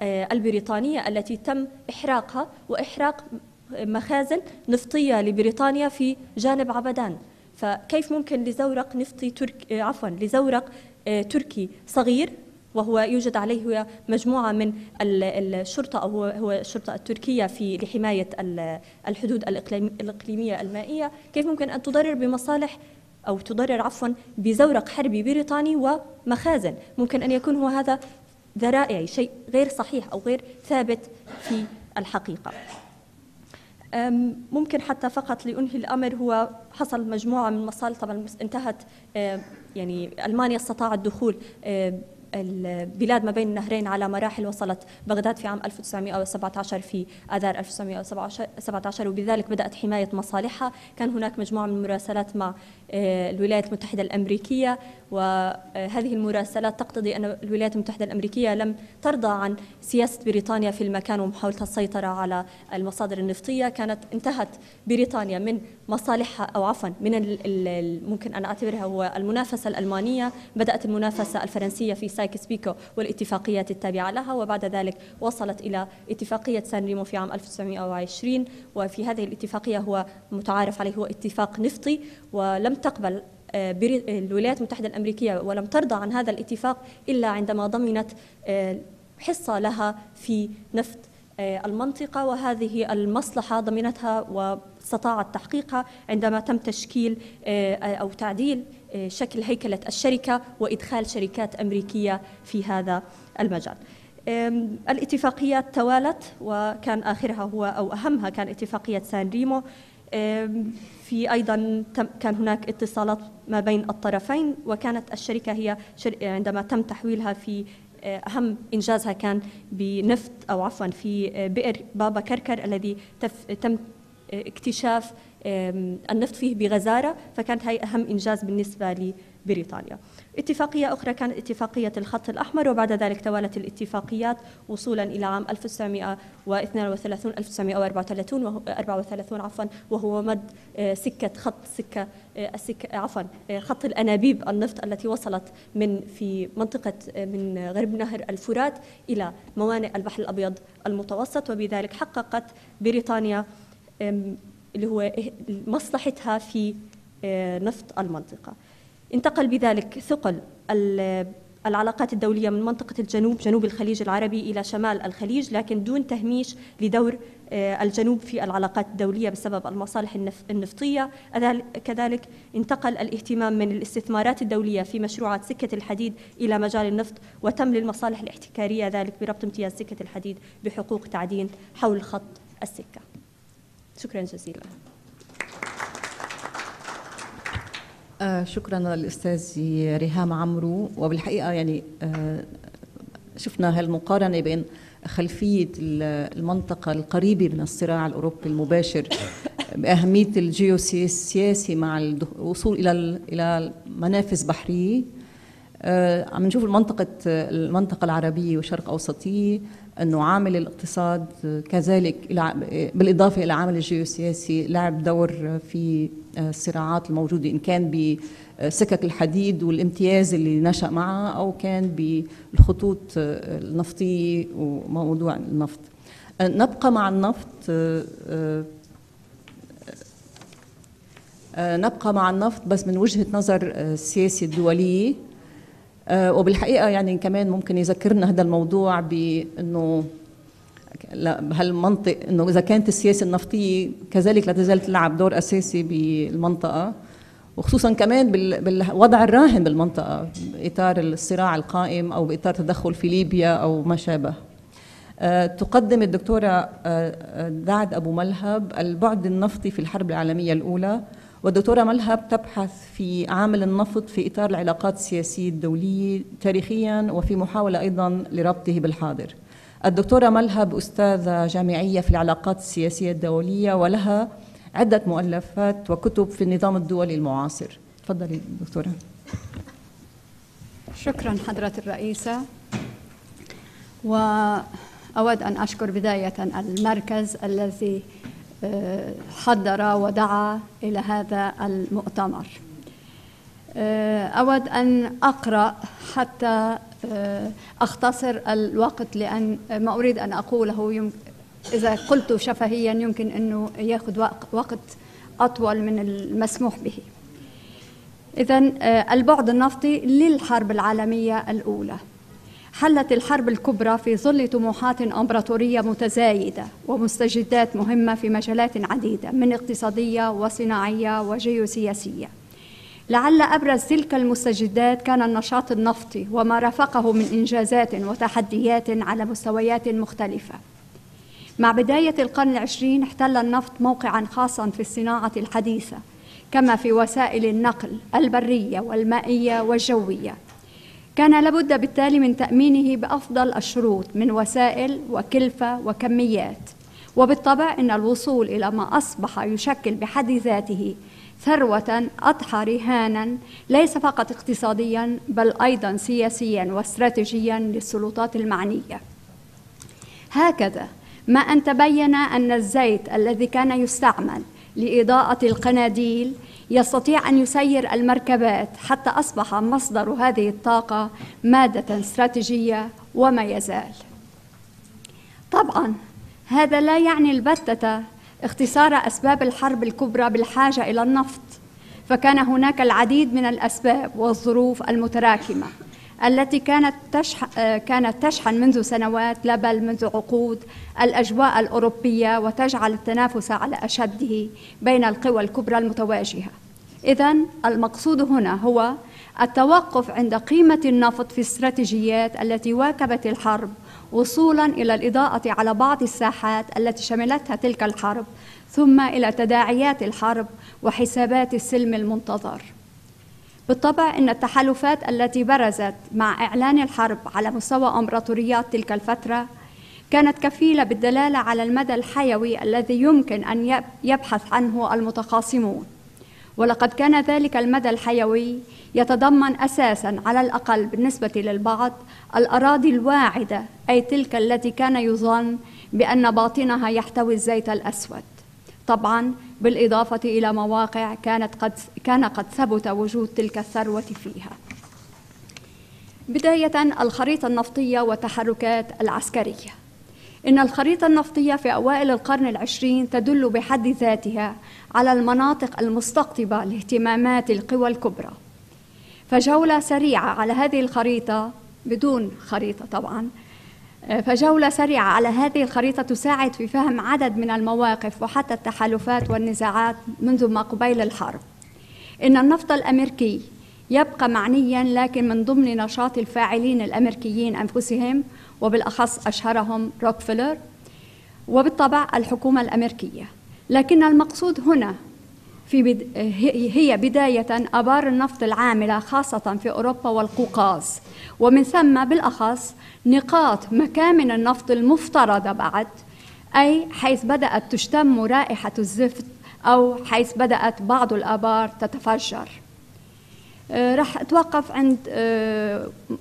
آه، البريطانية التي تم إحراقها وإحراق مخازن نفطية لبريطانيا في جانب عبدان. فكيف ممكن لزورق نفطي ترك آه، عفوا لزورق آه، تركي صغير وهو يوجد عليه مجموعة من الشرطة أو هو الشرطة التركية في لحماية الحدود الإقليمية المائية. كيف ممكن أن تضرر بمصالح أو تضرر عفوا بزورق حربي بريطاني ومخازن؟ ممكن أن يكون هو هذا ذرائعي شيء غير صحيح أو غير ثابت في الحقيقة. ممكن حتى فقط لأنهي الأمر هو حصل مجموعة من المصالح. طبعا انتهت يعني ألمانيا استطاعت دخول البلاد ما بين النهرين على مراحل وصلت بغداد في عام 1917 في آذار 1917 وبذلك بدأت حماية مصالحها. كان هناك مجموعة من المراسلات مع الولايات المتحدة الأمريكية وهذه المراسلات تقتضي أن الولايات المتحدة الأمريكية لم ترضى عن سياسة بريطانيا في المكان ومحاولة السيطرة على المصادر النفطية. كانت انتهت بريطانيا من مصالحها أو عفوا من ممكن أن أعتبرها هو المنافسة الألمانية. بدأت المنافسة الفرنسية في سايكس بيكو والاتفاقيات التابعة لها وبعد ذلك وصلت إلى اتفاقية سان ريمو في عام 1920 وفي هذه الاتفاقية هو متعارف عليه هو اتفاق نفطي ولم تقبل آه، الولايات المتحدة الأمريكية ولم ترضى عن هذا الاتفاق إلا عندما ضمنت آه، حصة لها في نفط آه، المنطقة وهذه المصلحة ضمنتها واستطاعت تحقيقها عندما تم تشكيل أو تعديل شكل هيكلة الشركة وإدخال شركات أمريكية في هذا المجال. الاتفاقيات توالت وكان آخرها هو أو أهمها كان اتفاقية سان ريمو. في أيضا كان هناك اتصالات ما بين الطرفين وكانت الشركة هي عندما تم تحويلها في آه، أهم إنجازها كان بنفط أو عفوا في آه، بئر بابا كركر الذي تم اكتشاف النفط فيه بغزارة فكانت هي أهم إنجاز بالنسبة لبريطانيا. اتفاقية أخرى كانت اتفاقية الخط الأحمر وبعد ذلك توالت الاتفاقيات وصولا إلى عام 1932 1934 34 عفوا وهو مد آه، سكة خط سكة آه، السكة عفوا آه، خط الأنابيب النفط التي وصلت من في منطقة من غرب نهر الفرات إلى موانئ البحر الأبيض المتوسط وبذلك حققت بريطانيا اللي هو مصلحتها في نفط المنطقة. انتقل بذلك ثقل العلاقات الدولية من منطقة الجنوب جنوب الخليج العربي إلى شمال الخليج لكن دون تهميش لدور آه، الجنوب في العلاقات الدولية بسبب المصالح النفطية. كذلك انتقل الاهتمام من الاستثمارات الدولية في مشروعات سكة الحديد إلى مجال النفط وتم للمصالح الاحتكارية ذلك بربط امتياز سكة الحديد بحقوق تعدين حول خط السكة. شكرا جزيلا.
آه شكرا للأستاذ ريهام عمرو. وبالحقيقة يعني آه شفنا هالمقارنة بين خلفية المنطقة القريبة من الصراع الأوروبي المباشر بأهمية الجيوسياسي مع الوصول إلى إلى منافذ بحريه آه عم نشوف المنطقة المنطقة العربية والشرق أوسطية. إنه عامل الاقتصاد كذلك بالإضافة إلى عامل الجيوسياسي لعب دور في الصراعات الموجودة إن كان بسكك الحديد والامتياز اللي نشأ معها أو كان بالخطوط النفطية وموضوع النفط. نبقى مع النفط نبقى مع النفط بس من وجهة نظر السياسة الدولية. وبالحقيقة يعني كمان ممكن يذكرنا هذا الموضوع بأنه بهالمنطق إنه إذا كانت السياسة النفطية كذلك لا تزال تلعب دور أساسي بالمنطقة وخصوصا كمان بالوضع الراهن بالمنطقة بإطار الصراع القائم أو بإطار تدخل في ليبيا أو ما شابه. أه تقدم الدكتورة أه دعد أبو ملهب البعد النفطي في الحرب العالمية الأولى والدكتورة ملهب تبحث في عامل النفط في إطار العلاقات السياسية الدولية تاريخيا وفي محاولة أيضا لربطه بالحاضر. الدكتورة ملهب أستاذة جامعية في العلاقات السياسية الدولية ولها عدة مؤلفات وكتب في النظام الدولي المعاصر. تفضلي دكتورة.
شكرا حضرة الرئيسة. وأود أن أشكر بداية المركز الذي حضر ودعا إلى هذا المؤتمر. أود أن أقرأ حتى أختصر الوقت لأن ما أريد أن أقوله إذا قلت شفهيا يمكن أنه يأخذ وقت أطول من المسموح به. إذا البعد النفطي للحرب العالمية الأولى. حلت الحرب الكبرى في ظل طموحات امبراطورية متزايدة ومستجدات مهمة في مجالات عديدة من اقتصادية وصناعية وجيوسياسية. لعل أبرز تلك المستجدات كان النشاط النفطي وما رافقه من إنجازات وتحديات على مستويات مختلفة. مع بداية القرن العشرين احتل النفط موقعا خاصا في الصناعة الحديثة كما في وسائل النقل البرية والمائية والجوية. كان لابد بالتالي من تأمينه بأفضل الشروط من وسائل وكلفة وكميات. وبالطبع أن الوصول إلى ما أصبح يشكل بحد ذاته ثروة أضحى رهانا ليس فقط اقتصاديا بل أيضا سياسيا واستراتيجيا للسلطات المعنية. هكذا ما أن تبين أن الزيت الذي كان يستعمل لإضاءة القناديل يستطيع أن يسير المركبات حتى أصبح مصدر هذه الطاقة مادة استراتيجية وما يزال. طبعا هذا لا يعني البتة اختصار أسباب الحرب الكبرى بالحاجة إلى النفط، فكان هناك العديد من الأسباب والظروف المتراكمة التي كانت تشحن كانت تشحن منذ سنوات لا بل منذ عقود الأجواء الأوروبية وتجعل التنافس على أشده بين القوى الكبرى المتواجهة. اذا المقصود هنا هو التوقف عند قيمة النفط في الاستراتيجيات التي واكبت الحرب وصولا إلى الإضاءة على بعض الساحات التي شملتها تلك الحرب ثم إلى تداعيات الحرب وحسابات السلم المنتظر. بالطبع إن التحالفات التي برزت مع إعلان الحرب على مستوى أمبراطوريات تلك الفترة كانت كفيلة بالدلالة على المدى الحيوي الذي يمكن أن يبحث عنه المتخاصمون. ولقد كان ذلك المدى الحيوي يتضمن أساسا على الأقل بالنسبة للبعض الأراضي الواعدة أي تلك التي كان يظن بأن باطنها يحتوي الزيت الأسود. طبعا بالإضافة إلى مواقع كانت قد كان قد ثبت وجود تلك الثروة فيها. بداية الخريطة النفطية والتحركات العسكرية. إن الخريطة النفطية في أوائل القرن العشرين تدل بحد ذاتها على المناطق المستقطبة لاهتمامات القوى الكبرى. فجولة سريعة على هذه الخريطة بدون خريطة طبعا فجولة سريعة على هذه الخريطة تساعد في فهم عدد من المواقف وحتى التحالفات والنزاعات منذ ما قبيل الحرب. إن النفط الأمريكي يبقى معنيا لكن من ضمن نشاط الفاعلين الأمريكيين أنفسهم وبالأخص أشهرهم روكفلر وبالطبع الحكومة الأمريكية. لكن المقصود هنا في بد... هي بداية آبار النفط العاملة خاصة في أوروبا والقوقاز. ومن ثم بالأخص نقاط مكامن النفط المفترضة بعد أي حيث بدأت تشتم رائحة الزفت أو حيث بدأت بعض الآبار تتفجر. راح أتوقف عند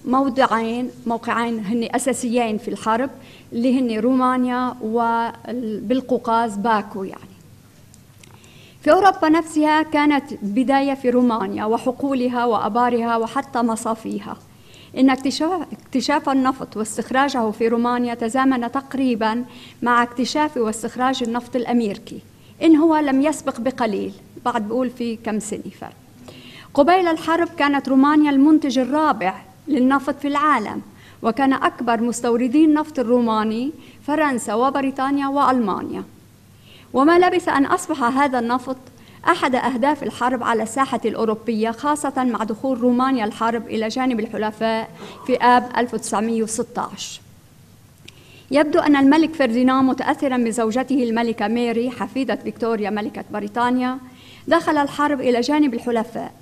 موضعين موقعين هن أساسيين في الحرب اللي هن رومانيا وبالقوقاز باكو يعني. في أوروبا نفسها كانت بداية في رومانيا وحقولها وأبارها وحتى مصافيها. إن اكتشاف النفط واستخراجه في رومانيا تزامن تقريبا مع اكتشاف واستخراج النفط الأمريكي. إن هو لم يسبق بقليل بعد بقول في كم سنة فرق. قبيل الحرب كانت رومانيا المنتج الرابع للنفط في العالم وكان أكبر مستوردي النفط الروماني فرنسا وبريطانيا وألمانيا. وما لبث أن أصبح هذا النفط أحد أهداف الحرب على الساحة الأوروبية خاصة مع دخول رومانيا الحرب إلى جانب الحلفاء في آب 1916 يبدو أن الملك فرديناند متأثرا بزوجته الملكة ميري حفيدة فيكتوريا ملكة بريطانيا دخل الحرب إلى جانب الحلفاء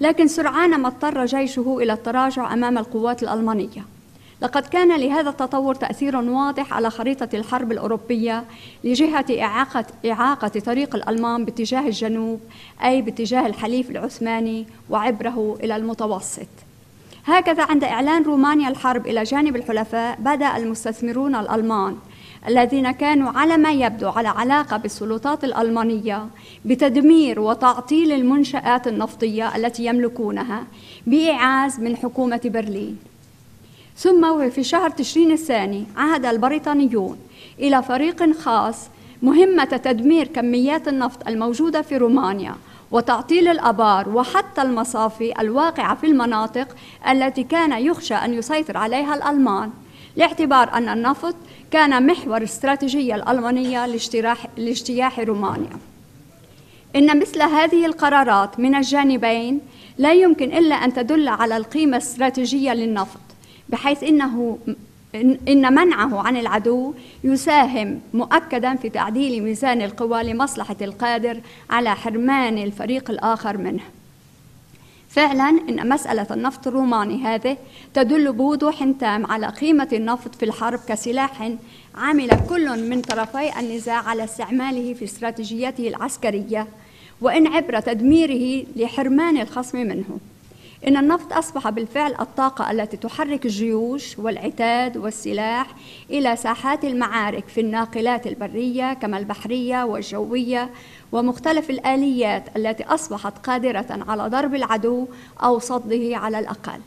لكن سرعان ما اضطر جيشه إلى التراجع أمام القوات الألمانية. لقد كان لهذا التطور تأثير واضح على خريطة الحرب الأوروبية لجهة إعاقة, إعاقة طريق الألمان باتجاه الجنوب أي باتجاه الحليف العثماني وعبره إلى المتوسط. هكذا عند إعلان رومانيا الحرب إلى جانب الحلفاء بدأ المستثمرون الألمان الذين كانوا على ما يبدو على علاقة بالسلطات الألمانية بتدمير وتعطيل المنشآت النفطية التي يملكونها بإعاز من حكومة برلين. ثم وفي شهر تشرين الثاني عهد البريطانيون إلى فريق خاص مهمة تدمير كميات النفط الموجودة في رومانيا وتعطيل الأبار وحتى المصافي الواقعة في المناطق التي كان يخشى أن يسيطر عليها الألمان لاعتبار أن النفط كان محور الاستراتيجيه الألمانية لاجتياح رومانيا. إن مثل هذه القرارات من الجانبين لا يمكن إلا أن تدل على القيمة الاستراتيجية للنفط. بحيث إنه إن منعه عن العدو يساهم مؤكدا في تعديل ميزان القوى لمصلحة القادر على حرمان الفريق الآخر منه. فعلا إن مسألة النفط الروماني هذه تدل بوضوح تام على قيمة النفط في الحرب كسلاح عمل كل من طرفي النزاع على استعماله في استراتيجيته العسكرية وإن عبر تدميره لحرمان الخصم منه. إن النفط أصبح بالفعل الطاقة التي تحرك الجيوش والعتاد والسلاح إلى ساحات المعارك في الناقلات البرية كما البحرية والجوية ومختلف الآليات التي أصبحت قادرة على ضرب العدو أو صده على الأقل.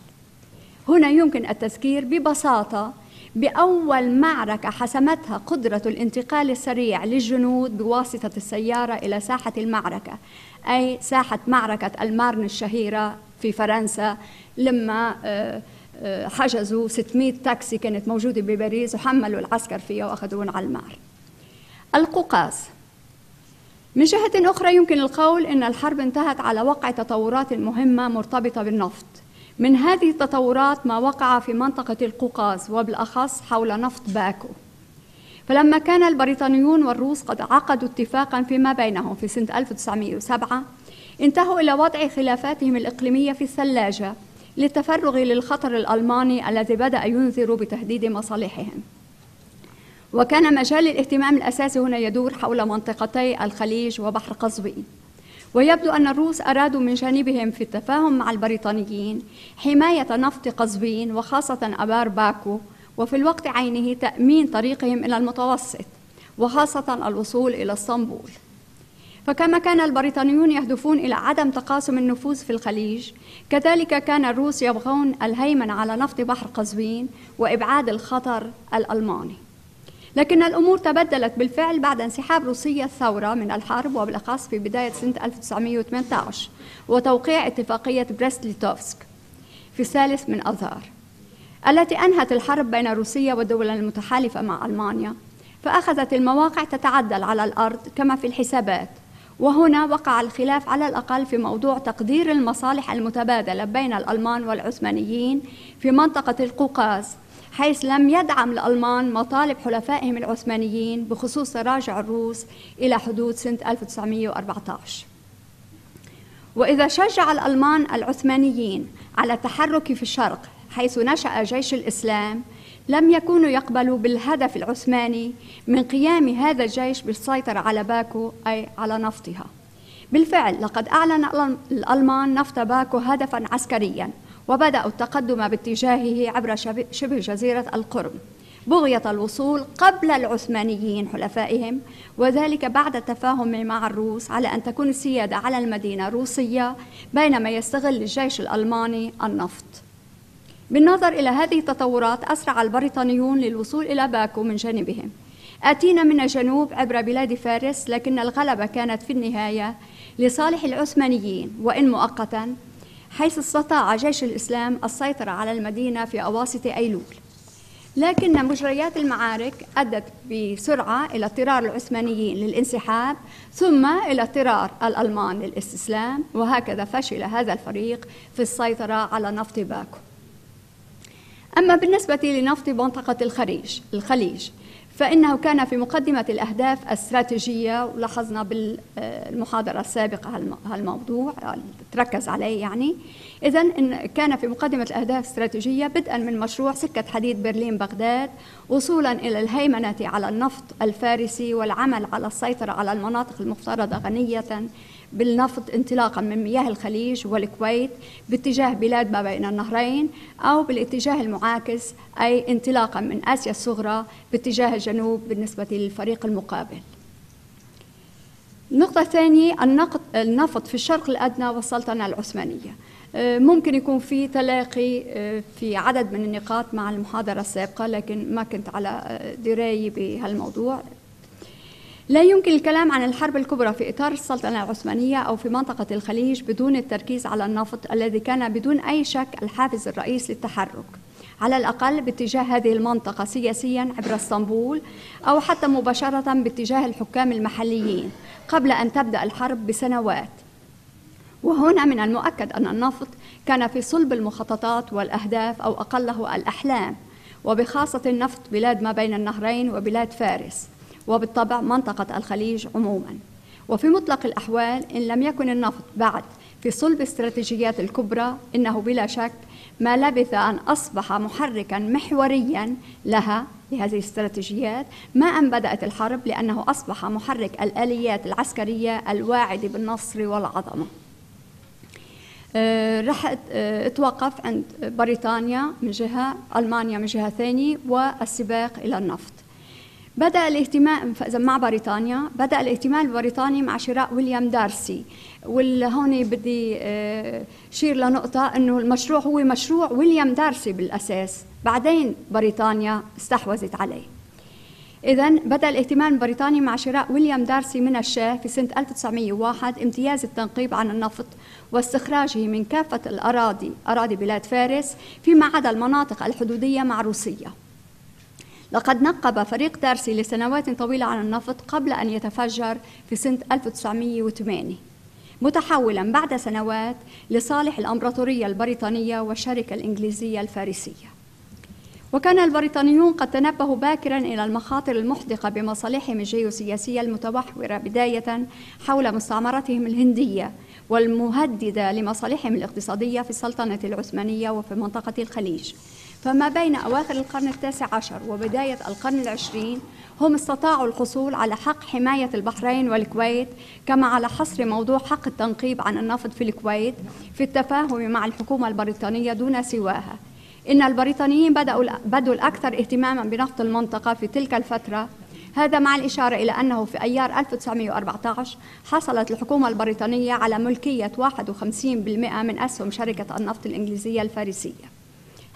هنا يمكن التذكير ببساطة بأول معركة حسمتها قدرة الانتقال السريع للجنود بواسطة السيارة إلى ساحة المعركة أي ساحة معركة المارن الشهيرة في فرنسا لما آه، آه، حجزوا 600 تاكسي كانت موجودة بباريس وحملوا العسكر فيها وأخذوهم على المار. القوقاز. من جهة أخرى يمكن القول أن الحرب انتهت على وقع تطورات مهمة مرتبطة بالنفط. من هذه التطورات ما وقع في منطقة القوقاز وبالأخص حول نفط باكو. فلما كان البريطانيون والروس قد عقدوا اتفاقا فيما بينهم في سنة 1907 انتهوا إلى وضع خلافاتهم الإقليمية في الثلاجة للتفرغ للخطر الألماني الذي بدأ ينذر بتهديد مصالحهم. وكان مجال الاهتمام الأساسي هنا يدور حول منطقتي الخليج وبحر قزوين. ويبدو أن الروس أرادوا من جانبهم في التفاهم مع البريطانيين حماية نفط قزوين وخاصة أبار باكو وفي الوقت عينه تأمين طريقهم إلى المتوسط وخاصة الوصول إلى إسطنبول. فكما كان البريطانيون يهدفون إلى عدم تقاسم النفوذ في الخليج كذلك كان الروس يبغون الهيمنة على نفط بحر قزوين وإبعاد الخطر الألماني. لكن الأمور تبدلت بالفعل بعد انسحاب روسيا الثورة من الحرب وبالأخص في بداية سنة 1918 وتوقيع اتفاقية بريست ليتوفسك في الثالث من أذار التي أنهت الحرب بين روسيا والدول المتحالفة مع ألمانيا فأخذت المواقع تتعدل على الأرض كما في الحسابات. وهنا وقع الخلاف على الأقل في موضوع تقدير المصالح المتبادلة بين الألمان والعثمانيين في منطقة القوقاز حيث لم يدعم الألمان مطالب حلفائهم العثمانيين بخصوص تراجع الروس إلى حدود سنة 1914 وإذا شجع الألمان العثمانيين على التحرك في الشرق حيث نشأ جيش الإسلام لم يكونوا يقبلوا بالهدف العثماني من قيام هذا الجيش بالسيطرة على باكو أي على نفطها. بالفعل لقد أعلن الألمان نفط باكو هدفا عسكريا وبدأوا التقدم باتجاهه عبر شبه جزيرة القرم. بغية الوصول قبل العثمانيين حلفائهم وذلك بعد التفاهم مع الروس على أن تكون السيادة على المدينة روسية بينما يستغل الجيش الألماني النفط. بالنظر إلى هذه التطورات أسرع البريطانيون للوصول إلى باكو من جانبهم. آتينا من الجنوب عبر بلاد فارس لكن الغلبة كانت في النهاية لصالح العثمانيين. وإن مؤقتا حيث استطاع جيش الإسلام السيطرة على المدينة في أواسط أيلول. لكن مجريات المعارك أدت بسرعة إلى اضطرار العثمانيين للانسحاب ثم إلى اضطرار الألمان للاستسلام وهكذا فشل هذا الفريق في السيطرة على نفط باكو. أما بالنسبة لنفط منطقة الخليج الخليج فإنه كان في مقدمة الأهداف الاستراتيجية ولاحظنا بالمحاضرة السابقة هالموضوع تركز عليه يعني. إذا كان في مقدمة الأهداف الاستراتيجية بدءا من مشروع سكة حديد برلين بغداد وصولا إلى الهيمنة على النفط الفارسي والعمل على السيطرة على المناطق المفترضة غنية بالنفط انطلاقا من مياه الخليج والكويت باتجاه بلاد ما بين النهرين أو بالاتجاه المعاكس أي انطلاقا من آسيا الصغرى باتجاه الجنوب بالنسبة للفريق المقابل. النقطة الثانية النفط في الشرق الأدنى والسلطنة العثمانية. آه، ممكن يكون في تلاقي آه، في عدد من النقاط مع المحاضرة السابقة لكن ما كنت على آه، دراية بهالموضوع. لا يمكن الكلام عن الحرب الكبرى في إطار السلطنة العثمانية أو في منطقة الخليج بدون التركيز على النفط الذي كان بدون أي شك الحافز الرئيس للتحرك. على الأقل باتجاه هذه المنطقة سياسيا عبر إسطنبول أو حتى مباشرة باتجاه الحكام المحليين قبل أن تبدأ الحرب بسنوات. وهنا من المؤكد أن النفط كان في صلب المخططات والأهداف أو أقله الأحلام وبخاصة النفط بلاد ما بين النهرين وبلاد فارس. وبالطبع منطقة الخليج عموما. وفي مطلق الأحوال إن لم يكن النفط بعد في صلب استراتيجيات الكبرى إنه بلا شك ما لبث أن أصبح محركا محوريا لها لهذه الاستراتيجيات ما أن بدأت الحرب لأنه أصبح محرك الآليات العسكرية الواعد بالنصر والعظمة. آه، رح آه، أتوقف عند بريطانيا من جهة ألمانيا من جهة ثانية والسباق إلى النفط. بدأ الاهتمام مع بريطانيا بدأ الاهتمام البريطاني مع شراء ويليام دارسي. والهون بدي آه، شير لنقطة أنه المشروع هو مشروع ويليام دارسي بالأساس. بعدين بريطانيا استحوذت عليه. إذا بدأ الاهتمام البريطاني مع شراء ويليام دارسي من الشاه في سنة 1901 امتياز التنقيب عن النفط واستخراجه من كافة الأراضي أراضي بلاد فارس فيما عدا المناطق الحدودية مع روسيا. لقد نقب فريق دارسي لسنوات طويلة عن النفط قبل أن يتفجر في سنة 1908 متحولا بعد سنوات لصالح الأمبراطورية البريطانية والشركة الإنجليزية الفارسية. وكان البريطانيون قد تنبهوا باكرا إلى المخاطر المحدقة بمصالحهم الجيوسياسية المتمحورة بداية حول مستعمرتهم الهندية والمهددة لمصالحهم الاقتصادية في السلطنة العثمانية وفي منطقة الخليج. فما بين أواخر القرن التاسع عشر وبداية القرن العشرين هم استطاعوا الحصول على حق حماية البحرين والكويت كما على حصر موضوع حق التنقيب عن النفط في الكويت في التفاهم مع الحكومة البريطانية دون سواها. إن البريطانيين بدأوا بدوا الأكثر اهتماما بنفط المنطقة في تلك الفترة هذا مع الإشارة إلى أنه في أيار 1914 حصلت الحكومة البريطانية على ملكية 51% من أسهم شركة النفط الإنجليزية الفارسية.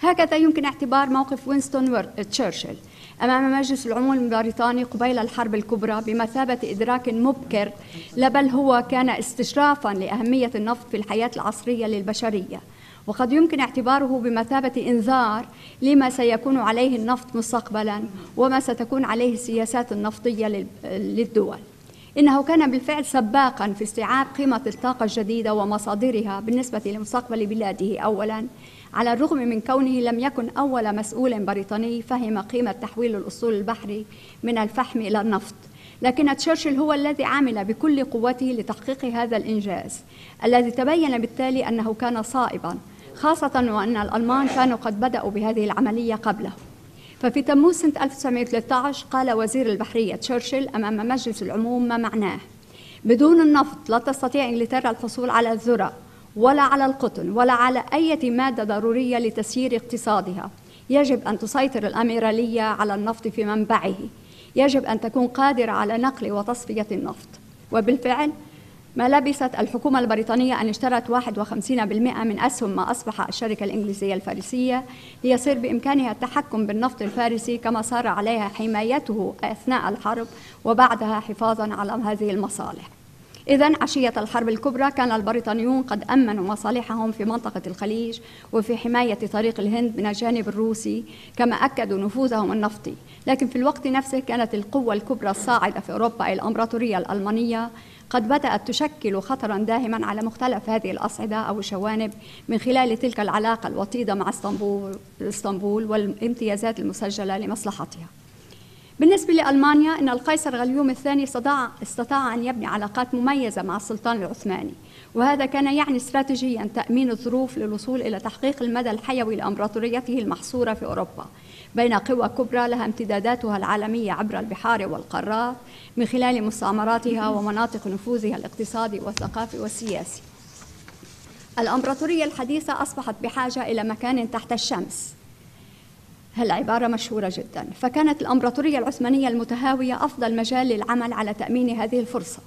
هكذا يمكن اعتبار موقف وينستون تشرشل. أمام مجلس العموم البريطاني قبيل الحرب الكبرى بمثابة إدراك مبكر لا بل هو كان استشرافا لأهمية النفط في الحياة العصرية للبشرية. وقد يمكن اعتباره بمثابة إنذار لما سيكون عليه النفط مستقبلا وما ستكون عليه السياسات النفطية للدول. إنه كان بالفعل سباقا في استيعاب قيمة الطاقة الجديدة ومصادرها بالنسبة لمستقبل بلاده أولا على الرغم من كونه لم يكن أول مسؤول بريطاني فهم قيمة تحويل الأسطول البحري من الفحم إلى النفط. لكن تشرشل هو الذي عمل بكل قوته لتحقيق هذا الإنجاز الذي تبين بالتالي أنه كان صائبا خاصة وأن الألمان كانوا قد بدأوا بهذه العملية قبله. ففي تموز سنة 1913 قال وزير البحرية تشرشل أمام مجلس العموم ما معناه بدون النفط لا تستطيع إنجلترا الحصول على الذرة ولا على القطن ولا على أي مادة ضرورية لتسيير اقتصادها. يجب أن تسيطر الأميرالية على النفط في منبعه. يجب أن تكون قادرة على نقل وتصفية النفط. وبالفعل ما لبثت الحكومة البريطانية أن اشترت 51% من أسهم ما أصبح الشركة الإنجليزية الفارسية ليصير بإمكانها التحكم بالنفط الفارسي كما صار عليها حمايته أثناء الحرب وبعدها حفاظا على هذه المصالح. إذا عشية الحرب الكبرى كان البريطانيون قد أمنوا مصالحهم في منطقة الخليج وفي حماية طريق الهند من الجانب الروسي كما أكدوا نفوذهم النفطي. لكن في الوقت نفسه كانت القوة الكبرى الصاعدة في أوروبا الأمبراطورية الألمانية. قد بدأت تشكل خطرا داهما على مختلف هذه الأصعدة أو الجوانب من خلال تلك العلاقة الوطيدة مع إسطنبول, إسطنبول والامتيازات المسجلة لمصلحتها. بالنسبة لألمانيا أن القيصر غليوم الثاني استطاع, أن يبني علاقات مميزة مع السلطان العثماني وهذا كان يعني استراتيجيا تأمين الظروف للوصول إلى تحقيق المدى الحيوي لأمبراطوريته المحصورة في أوروبا. بين قوى كبرى لها امتداداتها العالمية عبر البحار والقارات من خلال مستعمراتها ومناطق نفوذها الاقتصادي والثقافي والسياسي. الأمبراطورية الحديثة أصبحت بحاجة إلى مكان تحت الشمس. هالعبارة مشهورة جدا. فكانت الأمبراطورية العثمانية المتهاوية أفضل مجال للعمل على تأمين هذه الفرصة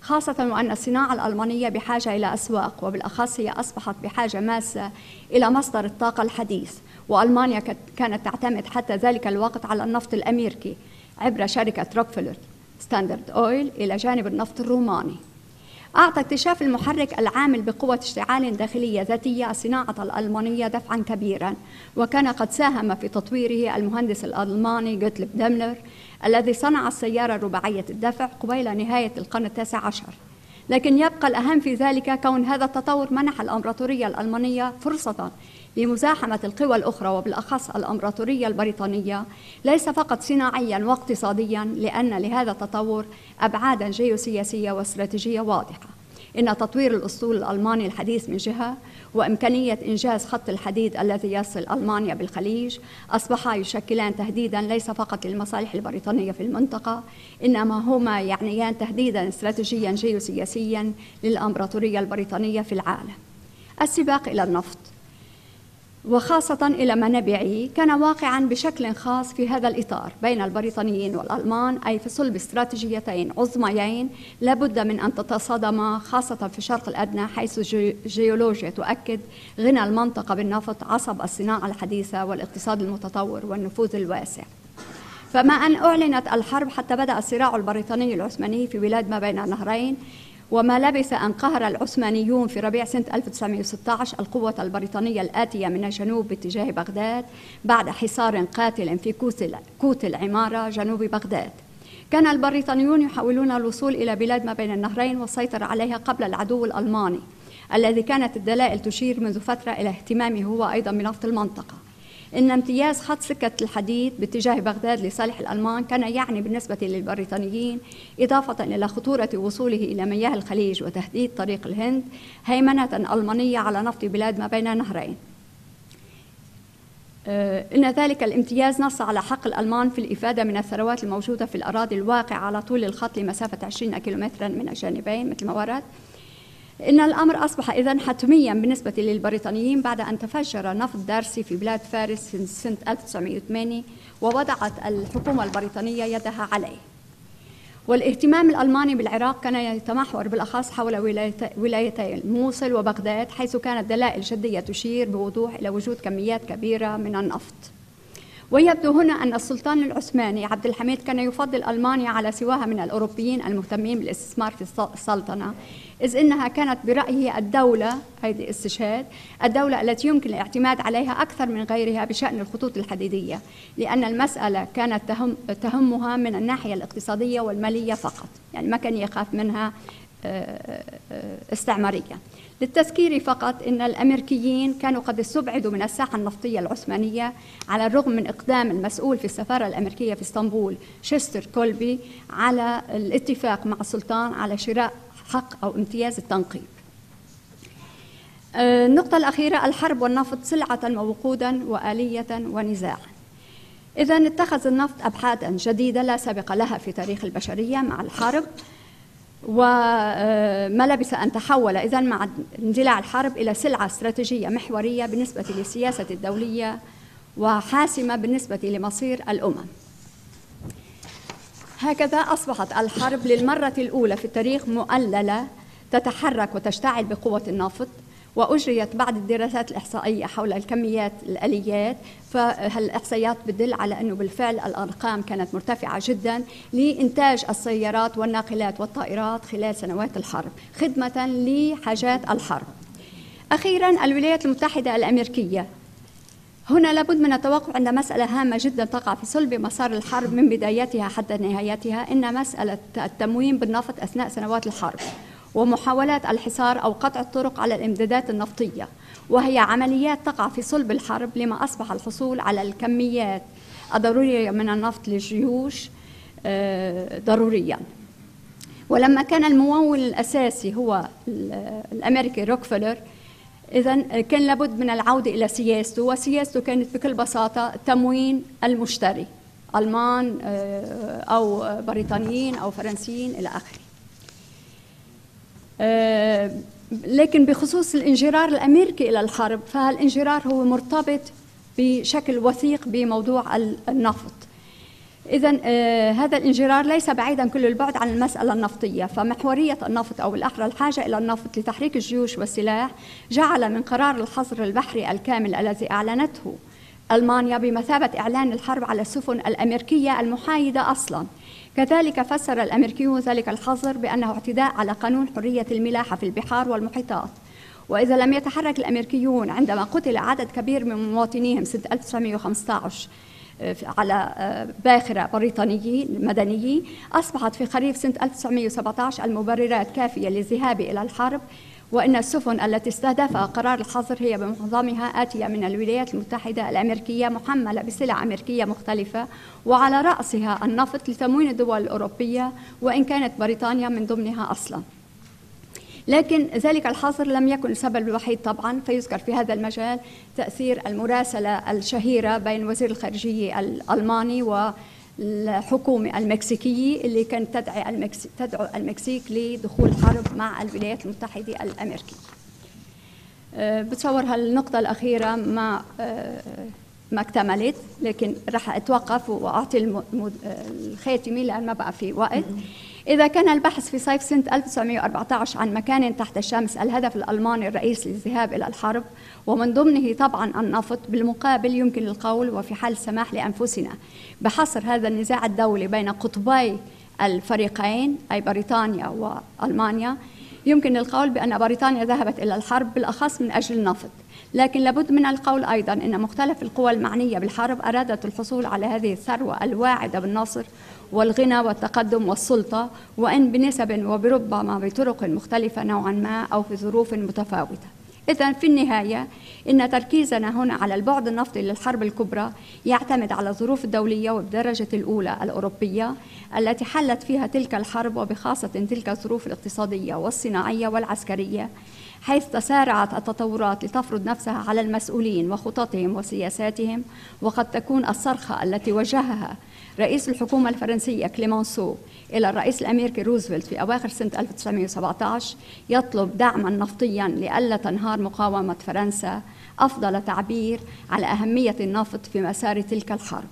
خاصة وأن الصناعة الألمانية بحاجة إلى أسواق وبالأخص هي أصبحت بحاجة ماسة إلى مصدر الطاقة الحديث. وألمانيا كانت تعتمد حتى ذلك الوقت على النفط الأمريكي عبر شركة روكفلر ستاندرد أويل إلى جانب النفط الروماني. أعطى اكتشاف المحرك العامل بقوة اشتعال داخلية ذاتية الصناعة الألمانية دفعا كبيرا. وكان قد ساهم في تطويره المهندس الألماني جوتليب ديملر الذي صنع السيارة الرباعية الدفع قبيل نهاية القرن التاسع عشر. لكن يبقى الأهم في ذلك كون هذا التطور منح الأمبراطورية الألمانية فرصة لمزاحمة القوى الأخرى وبالأخص الأمبراطورية البريطانية ليس فقط صناعيا واقتصاديا لأن لهذا التطور أبعادا جيوسياسية واستراتيجية واضحة. إن تطوير الأسطول الألماني الحديث من جهة وإمكانية إنجاز خط الحديد الذي يصل ألمانيا بالخليج أصبحا يشكلان تهديدا ليس فقط للمصالح البريطانية في المنطقة إنما هما يعنيان تهديدا استراتيجيا جيوسياسيا للأمبراطورية البريطانية في العالم. السباق إلى النفط. وخاصة إلى منابعه كان واقعا بشكل خاص في هذا الإطار بين البريطانيين والألمان أي في صلب استراتيجيتين عظميين لابد من أن تتصادما خاصة في الشرق الأدنى حيث جيولوجيا تؤكد غنى المنطقة بالنفط عصب الصناعة الحديثة والاقتصاد المتطور والنفوذ الواسع. فما أن أعلنت الحرب حتى بدأ الصراع البريطاني العثماني في بلاد ما بين النهرين وما لبث أن قهر العثمانيون في ربيع سنة 1916 القوة البريطانية الآتية من الجنوب باتجاه بغداد بعد حصار قاتل في كوت العمارة جنوب بغداد. كان البريطانيون يحاولون الوصول إلى بلاد ما بين النهرين والسيطرة عليها قبل العدو الألماني الذي كانت الدلائل تشير منذ فترة إلى اهتمامه هو أيضا بنفط المنطقة. إن امتياز خط سكة الحديد باتجاه بغداد لصالح الألمان كان يعني بالنسبة للبريطانيين إضافة إلى خطورة وصوله إلى مياه الخليج وتهديد طريق الهند هيمنة ألمانية على نفط بلاد ما بين نهرين. آه، إن ذلك الامتياز نص على حق الألمان في الإفادة من الثروات الموجودة في الأراضي الواقعة على طول الخط لمسافة 20 كيلومترا من الجانبين مثل ما ورد. إن الأمر أصبح إذا حتميا بالنسبة للبريطانيين بعد أن تفجر نفط دارسي في بلاد فارس سنة 1908 ووضعت الحكومة البريطانية يدها عليه. والاهتمام الألماني بالعراق كان يتمحور بالأخص حول ولايتي الموصل وبغداد حيث كانت دلائل جدية تشير بوضوح إلى وجود كميات كبيرة من النفط. ويبدو هنا أن السلطان العثماني عبد الحميد كان يفضل ألمانيا على سواها من الأوروبيين المهتمين بالاستثمار في السلطنة إذ إنها كانت برأيه الدولة هذه استشهاد الدولة التي يمكن الاعتماد عليها أكثر من غيرها بشأن الخطوط الحديدية لأن المسألة كانت تهم تهمها من الناحية الاقتصادية والمالية فقط يعني ما كان يخاف منها استعماريا للتذكير فقط إن الأمريكيين كانوا قد استبعدوا من الساحة النفطية العثمانية على الرغم من إقدام المسؤول في السفارة الأمريكية في إسطنبول شيستر كولبي على الاتفاق مع السلطان على شراء حق أو امتياز التنقيب. آه، النقطة الأخيرة الحرب والنفط سلعة ووقودا وآلية ونزاعا. إذا اتخذ النفط أبحاثا جديدة لا سابق لها في تاريخ البشرية مع الحرب وما لبث أن تحول إذا مع اندلاع الحرب إلى سلعة استراتيجية محورية بالنسبة للسياسة الدولية وحاسمة بالنسبة لمصير الأمم. هكذا أصبحت الحرب للمرة الأولى في التاريخ مؤللة تتحرك وتشتعل بقوة النفط وأجريت بعض الدراسات الإحصائية حول الكميات الآليات فالإحصائيات بتدل على أنه بالفعل الأرقام كانت مرتفعة جدا لإنتاج السيارات والناقلات والطائرات خلال سنوات الحرب خدمة لحاجات الحرب؟ أخيرا الولايات المتحدة الأمريكية. هنا لابد من التوقف عند مسألة هامة جدا تقع في صلب مسار الحرب من بدايتها حتى نهايتها إن مسألة التموين بالنفط أثناء سنوات الحرب. ومحاولات الحصار أو قطع الطرق على الإمدادات النفطية وهي عمليات تقع في صلب الحرب لما أصبح الحصول على الكميات الضرورية من النفط للجيوش آه، ضروريا. ولما كان الممول الأساسي هو الأمريكي روكفلر إذا كان لابد من العودة إلى سياسته وسياسته كانت بكل بساطة تموين المشتري ألمان آه، أو بريطانيين أو فرنسيين إلى آخره. لكن بخصوص الانجرار الأمريكي إلى الحرب فالانجرار هو مرتبط بشكل وثيق بموضوع النفط. إذا آه هذا الانجرار ليس بعيدا كل البعد عن المسألة النفطية فمحورية النفط أو الأحرى الحاجة إلى النفط لتحريك الجيوش والسلاح جعل من قرار الحظر البحري الكامل الذي أعلنته ألمانيا بمثابة إعلان الحرب على السفن الأمريكية المحايدة أصلا. كذلك فسر الأمريكيون ذلك الحظر بأنه اعتداء على قانون حرية الملاحة في البحار والمحيطات. وإذا لم يتحرك الأمريكيون عندما قتل عدد كبير من مواطنيهم سنة 1915 آه، على آه، باخرة بريطانيين مدنيين أصبحت في خريف سنة 1917 المبررات كافية للذهاب إلى الحرب وأن السفن التي استهدفها قرار الحظر هي بمعظمها آتية من الولايات المتحدة الأمريكية محملة بسلع أمريكية مختلفة وعلى رأسها النفط لتموين الدول الأوروبية وإن كانت بريطانيا من ضمنها أصلاً. لكن ذلك الحظر لم يكن السبب الوحيد طبعا فيذكر في هذا المجال تأثير المراسلة الشهيرة بين وزير الخارجية الألماني و الحكومة المكسيكية اللي كانت تدعي المكسيك تدعو المكسيك لدخول حرب مع الولايات المتحدة الأمريكية. أه، بتصور هالنقطة الأخيرة ما أه، ما اكتملت لكن راح أتوقف وأعطي الخاتمة لأن ما بقى في وقت. إذا كان البحث في صيف سنة 1914 عن مكان تحت الشمس الهدف الألماني الرئيسي للذهاب إلى الحرب ومن ضمنه طبعا النفط بالمقابل يمكن القول وفي حال السماح لأنفسنا. بحصر هذا النزاع الدولي بين قطبي الفريقين أي بريطانيا وألمانيا يمكن القول بأن بريطانيا ذهبت إلى الحرب بالأخص من أجل النفط. لكن لابد من القول أيضا أن مختلف القوى المعنية بالحرب أرادت الحصول على هذه الثروة الواعدة بالنصر والغنى والتقدم والسلطة وإن بنسب وبربما بطرق مختلفة نوعا ما أو في ظروف متفاوتة. إذا في النهاية إن تركيزنا هنا على البعد النفطي للحرب الكبرى يعتمد على الظروف الدولية وبدرجة الأولى الأوروبية التي حلت فيها تلك الحرب وبخاصة تلك الظروف الاقتصادية والصناعية والعسكرية حيث تسارعت التطورات لتفرض نفسها على المسؤولين وخططهم وسياساتهم وقد تكون الصرخة التي وجهها رئيس الحكومة الفرنسية كليمانسو إلى الرئيس الأمريكي روزفلت في أواخر سنة 1917 يطلب دعما نفطيا لئلا تنهار مقاومة فرنسا أفضل تعبير على أهمية النفط في مسار تلك الحرب.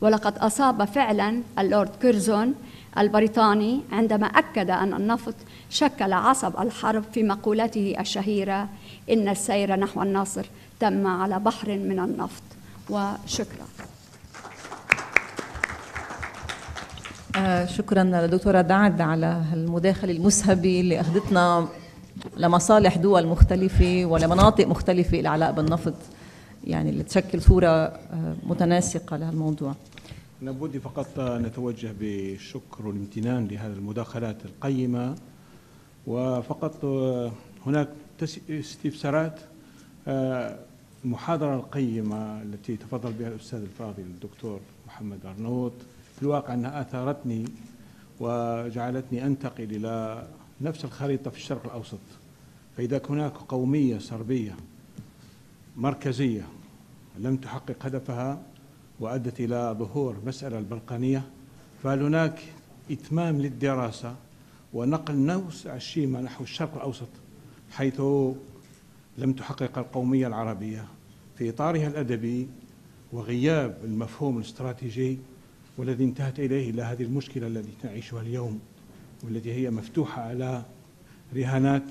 ولقد أصاب فعلا اللورد كيرزون البريطاني عندما أكد أن النفط شكل عصب الحرب في مقولته الشهيرة إن السير نحو النصر تم على بحر من النفط وشكرا.
آه شكرا للدكتورة دعد على المداخلة المسهبة اللي أخذتنا لمصالح دول مختلفة ولمناطق مختلفة العلاء بالنفط يعني اللي تشكل صورة آه، متناسقة لهالموضوع.
نبودي فقط نتوجه بالشكر والامتنان لهذه المداخلات القيمة وفقط آه، هناك استفسارات آه، المحاضرة القيمة التي تفضل بها الأستاذ الفاضل الدكتور محمد أرنوط في الواقع أنها أثارتني وجعلتني أنتقل إلى نفس الخريطة في الشرق الأوسط. فإذا هناك قومية صربية مركزية لم تحقق هدفها وأدت إلى ظهور مسألة البلقانية فهل هناك إتمام للدراسة ونقل نوسع الشيمة نحو الشرق الأوسط حيث لم تحقق القومية العربية في إطارها الأدبي وغياب المفهوم الاستراتيجي والذي انتهت إليه إلى هذه المشكلة التي نعيشها اليوم والتي هي مفتوحة على رهانات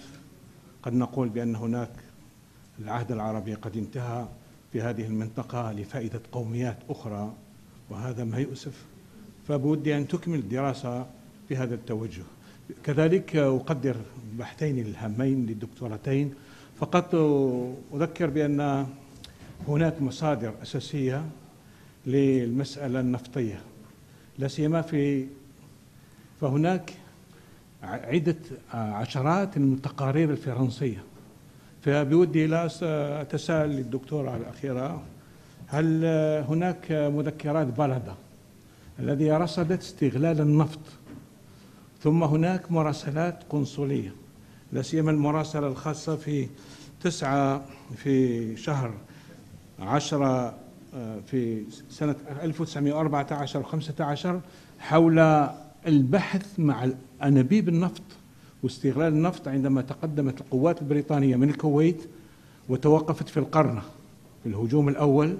قد نقول بأن هناك العهد العربي قد انتهى في هذه المنطقة لفائدة قوميات أخرى وهذا ما يؤسف. فبودي أن تكمل الدراسة في هذا التوجه. كذلك أقدر البحثين الهامين للدكتورتين. فقط أذكر بأن هناك مصادر أساسية للمسألة النفطية. لا سيما في فهناك عدة عشرات من التقارير الفرنسية. فبودي لا أتساءل للدكتورة الأخيرة. هل هناك مذكرات بلدة الذي رصدت استغلال النفط؟ ثم هناك مراسلات قنصلية. لا سيما المراسلة الخاصة في تسعة في شهر عشرة في سنة 1914 و 15 حول البحث مع أنابيب النفط واستغلال النفط عندما تقدمت القوات البريطانية من الكويت وتوقفت في القرنة في الهجوم الأول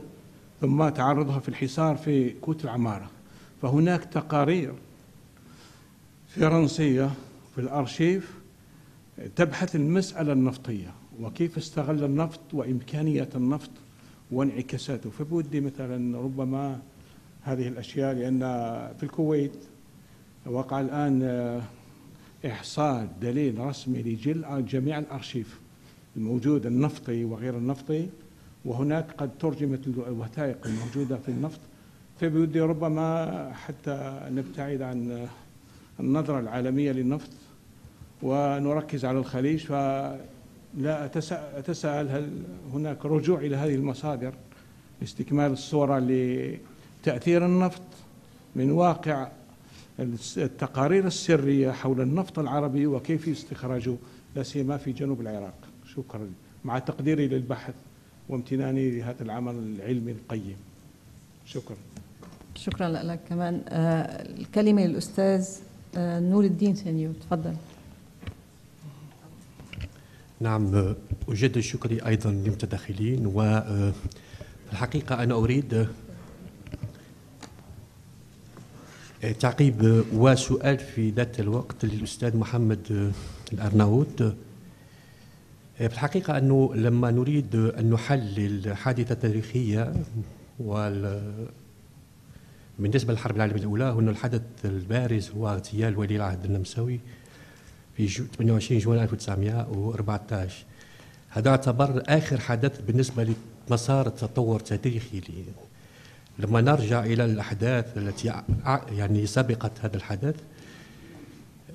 ثم تعرضها في الحصار في كوت العمارة. فهناك تقارير فرنسية في الأرشيف تبحث المسألة النفطية وكيف استغل النفط وإمكانية النفط وانعكاساته. فبودي مثلا ربما هذه الأشياء لأن في الكويت وقع الآن إحصاء دليل رسمي لجل جميع الأرشيف الموجود النفطي وغير النفطي. وهناك قد ترجمت الوثائق الموجودة في النفط. فبودي ربما حتى نبتعد عن النظرة العالمية للنفط ونركز على الخليج. فلا أتساءل هل هناك رجوع إلى هذه المصادر لاستكمال الصورة لتأثير النفط من واقع التقارير السرية حول النفط العربي وكيف استخراجه لا سيما في جنوب العراق. شكرا. مع تقديري للبحث وامتناني لهذا العمل العلمي القيم. شكرا.
شكرا لك كمان. آه الكلمة للأستاذ آه نور الدين سنيو. تفضل.
نعم أجدد شكري أيضا للمتدخلين وفي الحقيقة أنا أريد تعقيب وسؤال في ذات الوقت للأستاذ محمد الأرناؤوط في الحقيقة أنه لما نريد أن نحلل حادثة تاريخية وال بالنسبة للحرب العالمية الأولى هنا الحدث البارز هو اغتيال ولي العهد النمساوي. في 28 جوان 1914 هذا يعتبر آخر حدث بالنسبة لمسار التطور التاريخي لما نرجع إلى الأحداث التي يعني سبقت هذا الحدث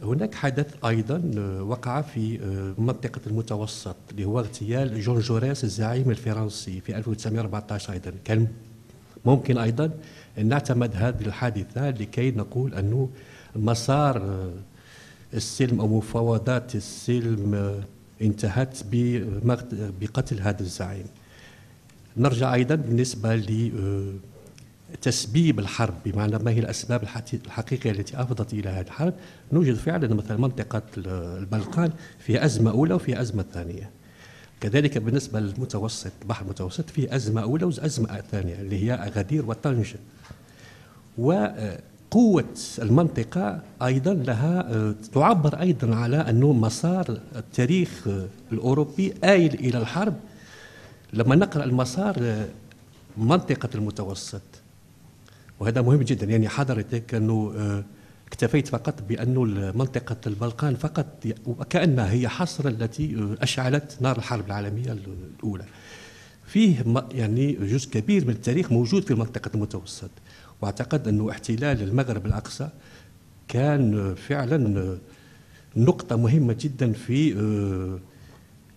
هناك حدث أيضا وقع في منطقة المتوسط اللي هو اغتيال جون جوريس الزعيم الفرنسي في 1914 أيضا. كان ممكن أيضا أن نعتمد هذه الحادثة لكي نقول أنه مسار السلم أو مفاوضات السلم انتهت بقتل هذا الزعيم. نرجع أيضا بالنسبة تسبيب الحرب بمعنى ما هي الأسباب الحقيقية التي أفضت إلى هذه الحرب. نوجد فعلا مثلا منطقة البلقان في أزمة أولى وفي أزمة ثانية. كذلك بالنسبة للمتوسط البحر المتوسط في أزمة أولى وأزمة ثانية اللي هي اغادير وطنجه وقوه المنطقة أيضا لها تعبر أيضا على أنه مسار التاريخ الأوروبي آيل إلى الحرب. لما نقرأ المسار منطقة المتوسط وهذا مهم جدا. يعني حضرتك آه، اكتفيت فقط بأنه منطقه البلقان فقط وكأنها هي حصر التي آه، أشعلت نار الحرب العالمية الأولى. فيه يعني جزء كبير من التاريخ موجود في منطقه المتوسط. واعتقد أنه احتلال المغرب الأقصى كان فعلا نقطة مهمة جدا في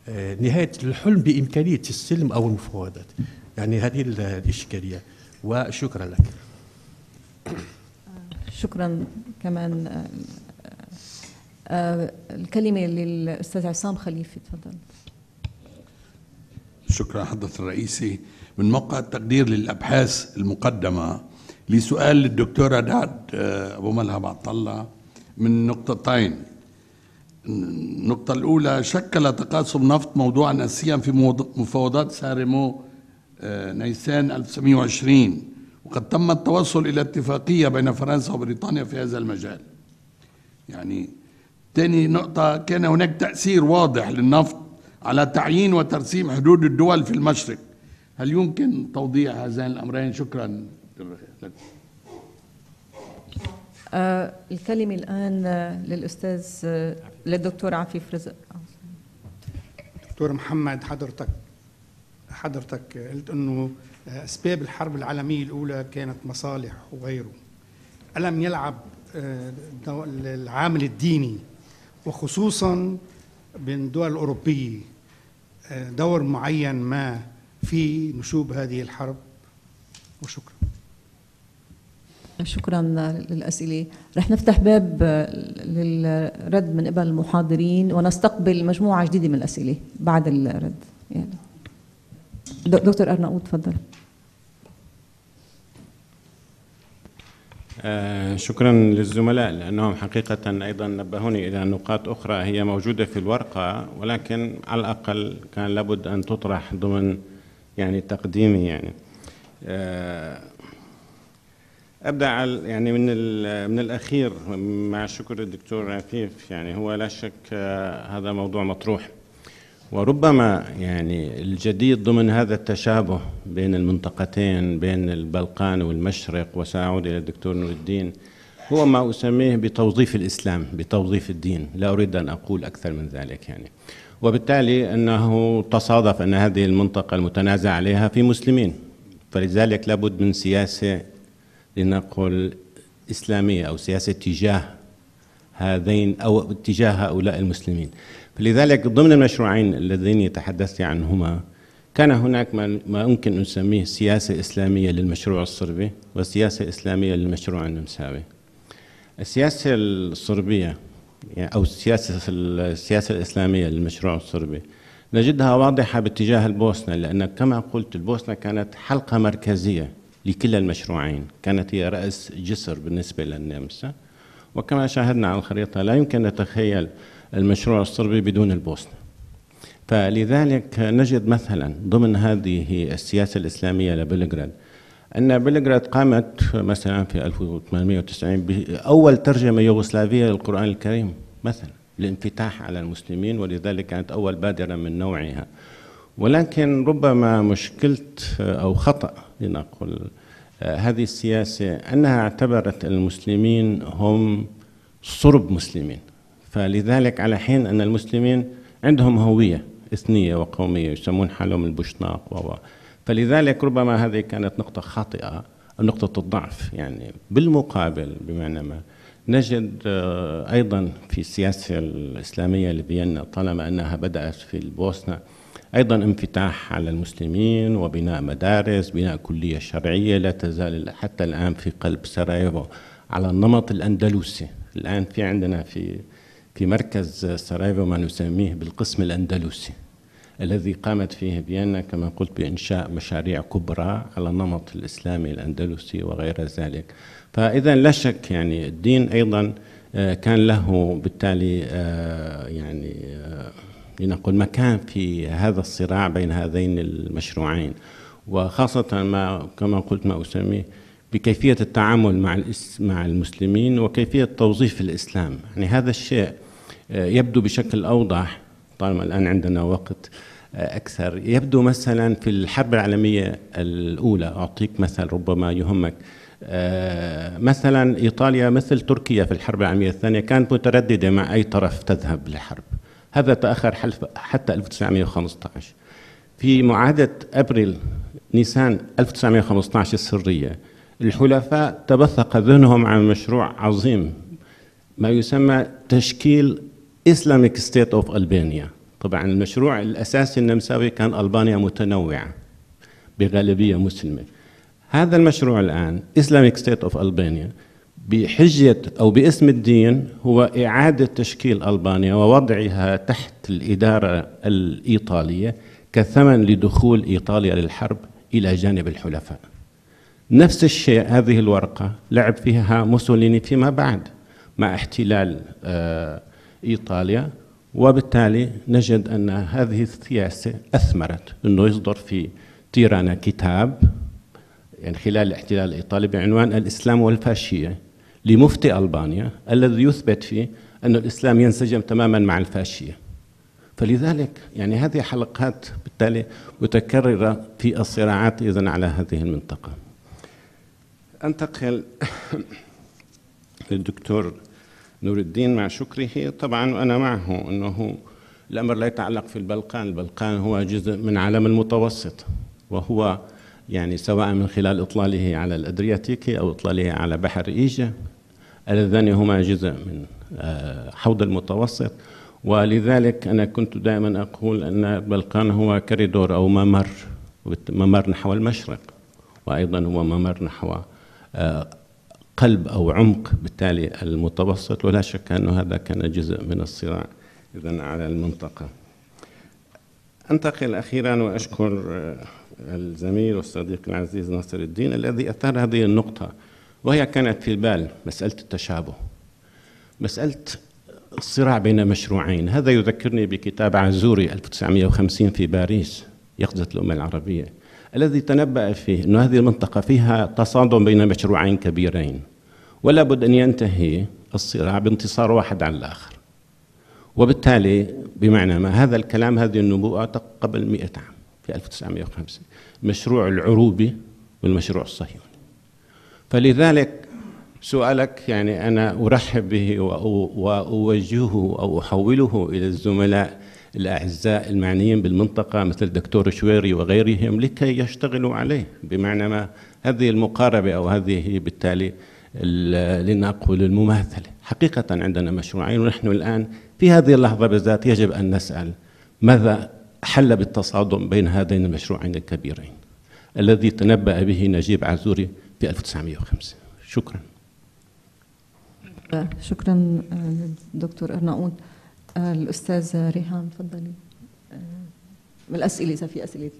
آه، نهاية الحلم بإمكانية السلم أو المفاوضات. يعني هذه الإشكالية وشكرا لك.
شكرا كمان آه، آه، الكلمة للأستاذ عصام خليفة تفضل
شكرا حضرة الرئيسي من موقع التقدير للأبحاث المقدمة لسؤال للدكتورة دعد آه، أبو ملهم عطلة من نقطتين النقطة الأولى شكل تقاسم نفط موضوعا أساسيا في مفاوضات سارمو نيسان 1920 وقد تم التوصل إلى اتفاقية بين فرنسا وبريطانيا في هذا المجال. يعني ثاني نقطة كان هناك تأثير واضح للنفط على تعيين وترسيم حدود الدول في المشرق. هل يمكن توضيح هذين الأمرين؟ شكرا.
آه الكلمة الآن آه، للأستاذ آه، للدكتور عفيف رزق.
دكتور محمد حضرتك حضرتك قلت إنه أسباب الحرب العالمية الأولى كانت مصالح وغيره. ألم يلعب آه، العامل الديني وخصوصا بين الدول الأوروبية آه، دور معين ما في نشوب هذه الحرب؟ وشكرا.
شكرا للأسئلة. رح نفتح باب للرد من قبل المحاضرين ونستقبل مجموعة جديدة من الأسئلة بعد الرد. يعني. دكتور أرناؤوط تفضل.
آه، شكرا للزملاء لأنهم حقيقه أيضا نبهوني إلى نقاط أخرى هي موجودة في الورقة ولكن على الأقل كان لابد أن تطرح ضمن يعني تقديمي يعني. آه، أبدأ على يعني من من الأخير مع شكر الدكتور عفيف يعني هو لا شك آه، هذا موضوع مطروح. وربما يعني الجديد ضمن هذا التشابه بين المنطقتين بين البلقان والمشرق وسأعود إلى الدكتور نور الدين هو ما أسميه بتوظيف الإسلام بتوظيف الدين. لا أريد أن أقول أكثر من ذلك يعني. وبالتالي أنه تصادف أن هذه المنطقة المتنازع عليها في مسلمين. فلذلك لابد من سياسة لنقل إسلامية أو سياسة تجاه هذين أو اتجاه هؤلاء المسلمين. فلذلك ضمن المشروعين اللذين تحدثت عنهما كان هناك ما ما يمكن أن نسميه سياسة إسلامية للمشروع الصربي وسياسة إسلامية للمشروع النمساوي. السياسة الصربية يعني أو السياسة السياسة الإسلامية للمشروع الصربي نجدها واضحة باتجاه البوسنة لأن كما قلت البوسنة كانت حلقة مركزية لكلا المشروعين. كانت هي رأس جسر بالنسبة للنمسا. وكما شاهدنا على الخريطة لا يمكن نتخيل المشروع الصربي بدون البوسنة. فلذلك نجد مثلا ضمن هذه السياسة الإسلامية لبلغراد أن بلغراد قامت مثلا في 1890 بأول ترجمة يوغوسلافية للقرآن الكريم مثلا الانفتاح على المسلمين ولذلك كانت أول بادرة من نوعها. ولكن ربما مشكلة أو خطأ لنقل هذه السياسة أنها اعتبرت المسلمين هم صرب مسلمين. فلذلك على حين أن المسلمين عندهم هوية إثنية وقومية يسمون حالهم البشناق و فلذلك ربما هذه كانت نقطة خاطئة أو نقطة الضعف يعني بالمقابل بمعنى ما نجد أيضا في السياسة الإسلامية لفيينا طالما أنها بدأت في البوسنة أيضا انفتاح على المسلمين وبناء مدارس بناء كلية شرعية لا تزال حتى الآن في قلب سراييفو على النمط الأندلسي الآن في عندنا في في مركز سراييفو ما نسميه بالقسم الأندلسي الذي قامت فيه فيينا كما قلت بإنشاء مشاريع كبرى على النمط الإسلامي الأندلسي وغير ذلك. فإذا لا شك يعني الدين أيضا كان له بالتالي يعني لنقول مكان في هذا الصراع بين هذين المشروعين. وخاصة ما كما قلت ما أسميه بكيفية التعامل مع مع المسلمين وكيفية توظيف الإسلام. يعني هذا الشيء يبدو بشكل أوضح طالما الآن عندنا وقت أكثر. يبدو مثلا في الحرب العالمية الأولى أعطيك مثل ربما يهمك. مثلا إيطاليا مثل تركيا في الحرب العالمية الثانية كانت مترددة مع أي طرف تذهب للحرب. هذا تأخر حتى 1915 في معاهدة أبريل نيسان 1915 السرية الحلفاء تبثق ذهنهم عن مشروع عظيم ما يسمى تشكيل إسلاميك ستيت أوف ألبانيا طبعا المشروع الأساسي النمساوي كان ألبانيا متنوعة بغالبية مسلمة. هذا المشروع الآن إسلاميك ستيت أوف ألبانيا بحجة أو باسم الدين هو إعادة تشكيل ألبانيا ووضعها تحت الإدارة الإيطالية كثمن لدخول إيطاليا للحرب إلى جانب الحلفاء. نفس الشيء هذه الورقة لعب فيها موسوليني فيما بعد مع احتلال إيطاليا وبالتالي نجد أن هذه السياسة أثمرت. أنه يصدر في تيرانا كتاب يعني خلال الاحتلال الإيطالي بعنوان الإسلام والفاشية. لمفتي ألبانيا الذي يثبت فيه أن الإسلام ينسجم تماما مع الفاشية. فلذلك يعني هذه حلقات بالتالي متكررة في الصراعات إذن على هذه المنطقة. أنتقل للدكتور نور الدين مع شكره. طبعا وأنا معه أنه الأمر لا يتعلق في البلقان. البلقان هو جزء من عالم المتوسط وهو يعني سواء من خلال إطلاله على الأدرياتيكي أو إطلاله على بحر إيجا اللذان هما جزء من آه، حوض المتوسط. ولذلك أنا كنت دائما أقول أن البلقان هو كريدور أو ممر ممر نحو المشرق وأيضا هو ممر نحو آه، قلب أو عمق بالتالي المتوسط. ولا شك أن هذا كان جزء من الصراع إذا على المنطقة. أنتقل أخيرا وأشكر آه، الزميل والصديق العزيز ناصر الدين الذي أثار هذه النقطة وهي كانت في البال مسألة التشابه. مسألة الصراع بين مشروعين. هذا يذكرني بكتاب عزوري 1950 في باريس يقظة الأمة العربية الذي تنبأ فيه أن هذه المنطقة فيها تصادم بين مشروعين كبيرين. ولا بد أن ينتهي الصراع بانتصار واحد على الآخر. وبالتالي بمعنى ما هذا الكلام هذه النبوءة قبل مئة عام. في 1950 مشروع العروبي والمشروع الصهيوني. فلذلك سؤالك يعني أنا أرحب به وأوجهه أو أحوله إلى الزملاء الأعزاء المعنيين بالمنطقة مثل الدكتور شويري وغيرهم لكي يشتغلوا عليه. بمعنى ما هذه المقاربة أو هذه بالتالي لنقول المماثلة. حقيقة عندنا مشروعين ونحن الآن في هذه اللحظة بالذات يجب أن نسأل ماذا حل بالتصادم بين هذين المشروعين الكبيرين. الذي تنبأ به نجيب عزوري في 1905 شكرا.
شكرا دكتور أرناؤوط الأستاذ ريهام تفضلي. الأسئلة إذا في أسئلة.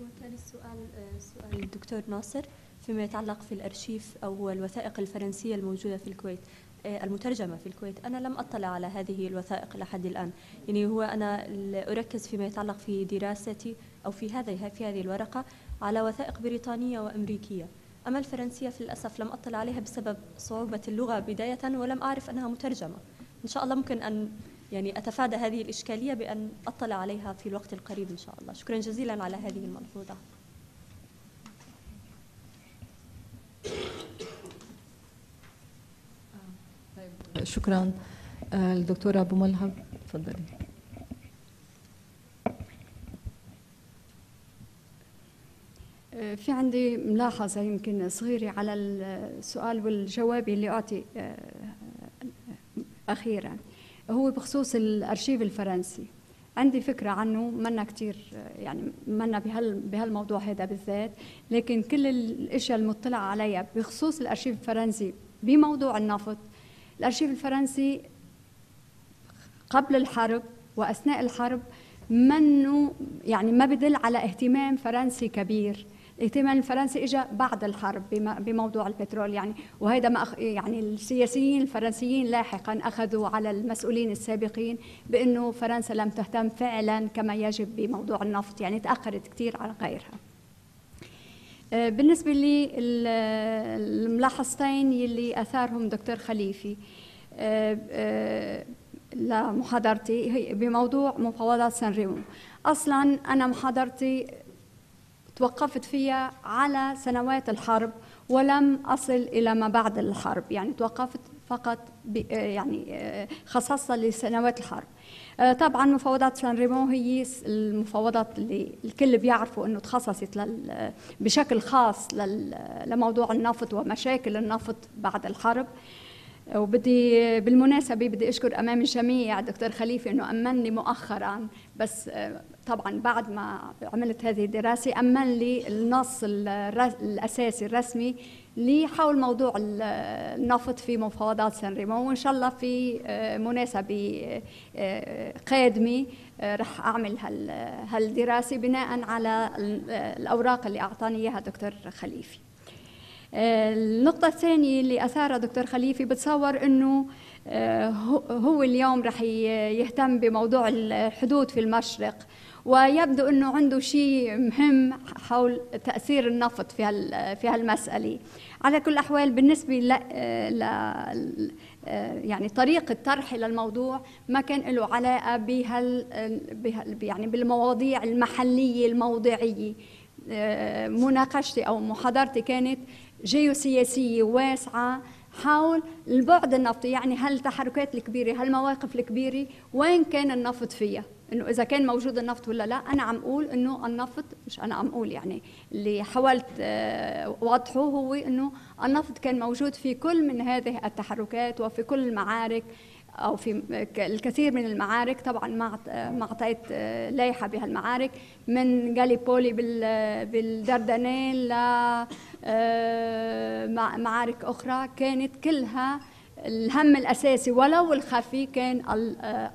وكان السؤال سؤال الدكتور ناصر فيما يتعلق في الأرشيف أو الوثائق الفرنسية الموجودة في الكويت. المترجمة في الكويت. أنا لم أطلع على هذه الوثائق لحد الآن. يعني هو أنا أركز فيما يتعلق في دراستي أو في هذه في هذه الورقة على وثائق بريطانية وأمريكية. أما الفرنسية للأسف لم أطلع عليها بسبب صعوبة اللغة بداية ولم أعرف أنها مترجمة. إن شاء الله ممكن أن يعني أتفادى هذه الإشكالية بأن أطلع عليها في الوقت القريب إن شاء الله. شكرا جزيلا على هذه الملحوظة
شكرا الدكتورة أبو ملهب. تفضلي.
في عندي ملاحظة يمكن صغيرة على السؤال والجواب اللي أعطي آه، أخيرا. هو بخصوص الأرشيف الفرنسي. عندي فكرة عنه منا كتير يعني منا بهال بهالموضوع هذا بالذات. لكن كل الأشياء المطلع عليها بخصوص الأرشيف الفرنسي بموضوع النفط الأرشيف الفرنسي قبل الحرب وأثناء الحرب منه يعني ما بدل على اهتمام فرنسي كبير. الاهتمام الفرنسي اجى بعد الحرب بموضوع البترول يعني وهذا ما يعني السياسيين الفرنسيين لاحقا أخذوا على المسؤولين السابقين بأنه فرنسا لم تهتم فعلا كما يجب بموضوع النفط يعني تأخرت كثير على غيرها. بالنسبة لي الملاحظتين يلي آثارهم دكتور خليفي آه، آه، لمحاضرتي هي بموضوع مفاوضات سان ريمو أصلا أنا محاضرتي توقفت فيها على سنوات الحرب ولم أصل إلى ما بعد الحرب يعني توقفت فقط يعني خصصها لسنوات الحرب. طبعا مفاوضات سان ريمون هي المفاوضات اللي الكل بيعرفوا إنه تخصصت بشكل خاص لموضوع النفط ومشاكل النفط بعد الحرب. وبدي بالمناسبة بدي أشكر أمام الجميع دكتور خليفة أنه أمني مؤخرا بس طبعا بعد ما عملت هذه الدراسة أمن لي النص الأساسي الرسمي لي حول موضوع النفط في مفاوضات سان ريمو وإن شاء الله في آه، مناسبة آه، قادمة آه، رح أعمل هالدراسة بناء على الأوراق اللي أعطاني إياها دكتور خليفي. النقطة الثانية اللي أثارها دكتور خليفي بتصور أنه هو اليوم رح يهتم بموضوع الحدود في المشرق. ويبدو إنه عنده شيء مهم حول تأثير النفط في في هالمسألة. على كل الاحوال بالنسبة ل يعني طريقة طرحي للموضوع ما كان له علاقة بهال يعني بالمواضيع المحلية الموضعية. مناقشتي أو محاضرتي كانت جيوسياسية واسعة حول البعد النفطي يعني هالتحركات الكبيرة هالمواقف الكبيرة وين كان النفط فيها. إنه إذا كان موجود النفط ولا لا أنا عم أقول إنه النفط مش أنا عم أقول يعني اللي حاولت آه، وضحه هو إنه النفط كان موجود في كل من هذه التحركات وفي كل المعارك أو في الكثير من المعارك. طبعا ما ما أعطيت آه، لائحة بهالمعارك من جاليبولي بالدردنيل آه، معارك أخرى. كانت كلها الهم الأساسي ولو الخفي كان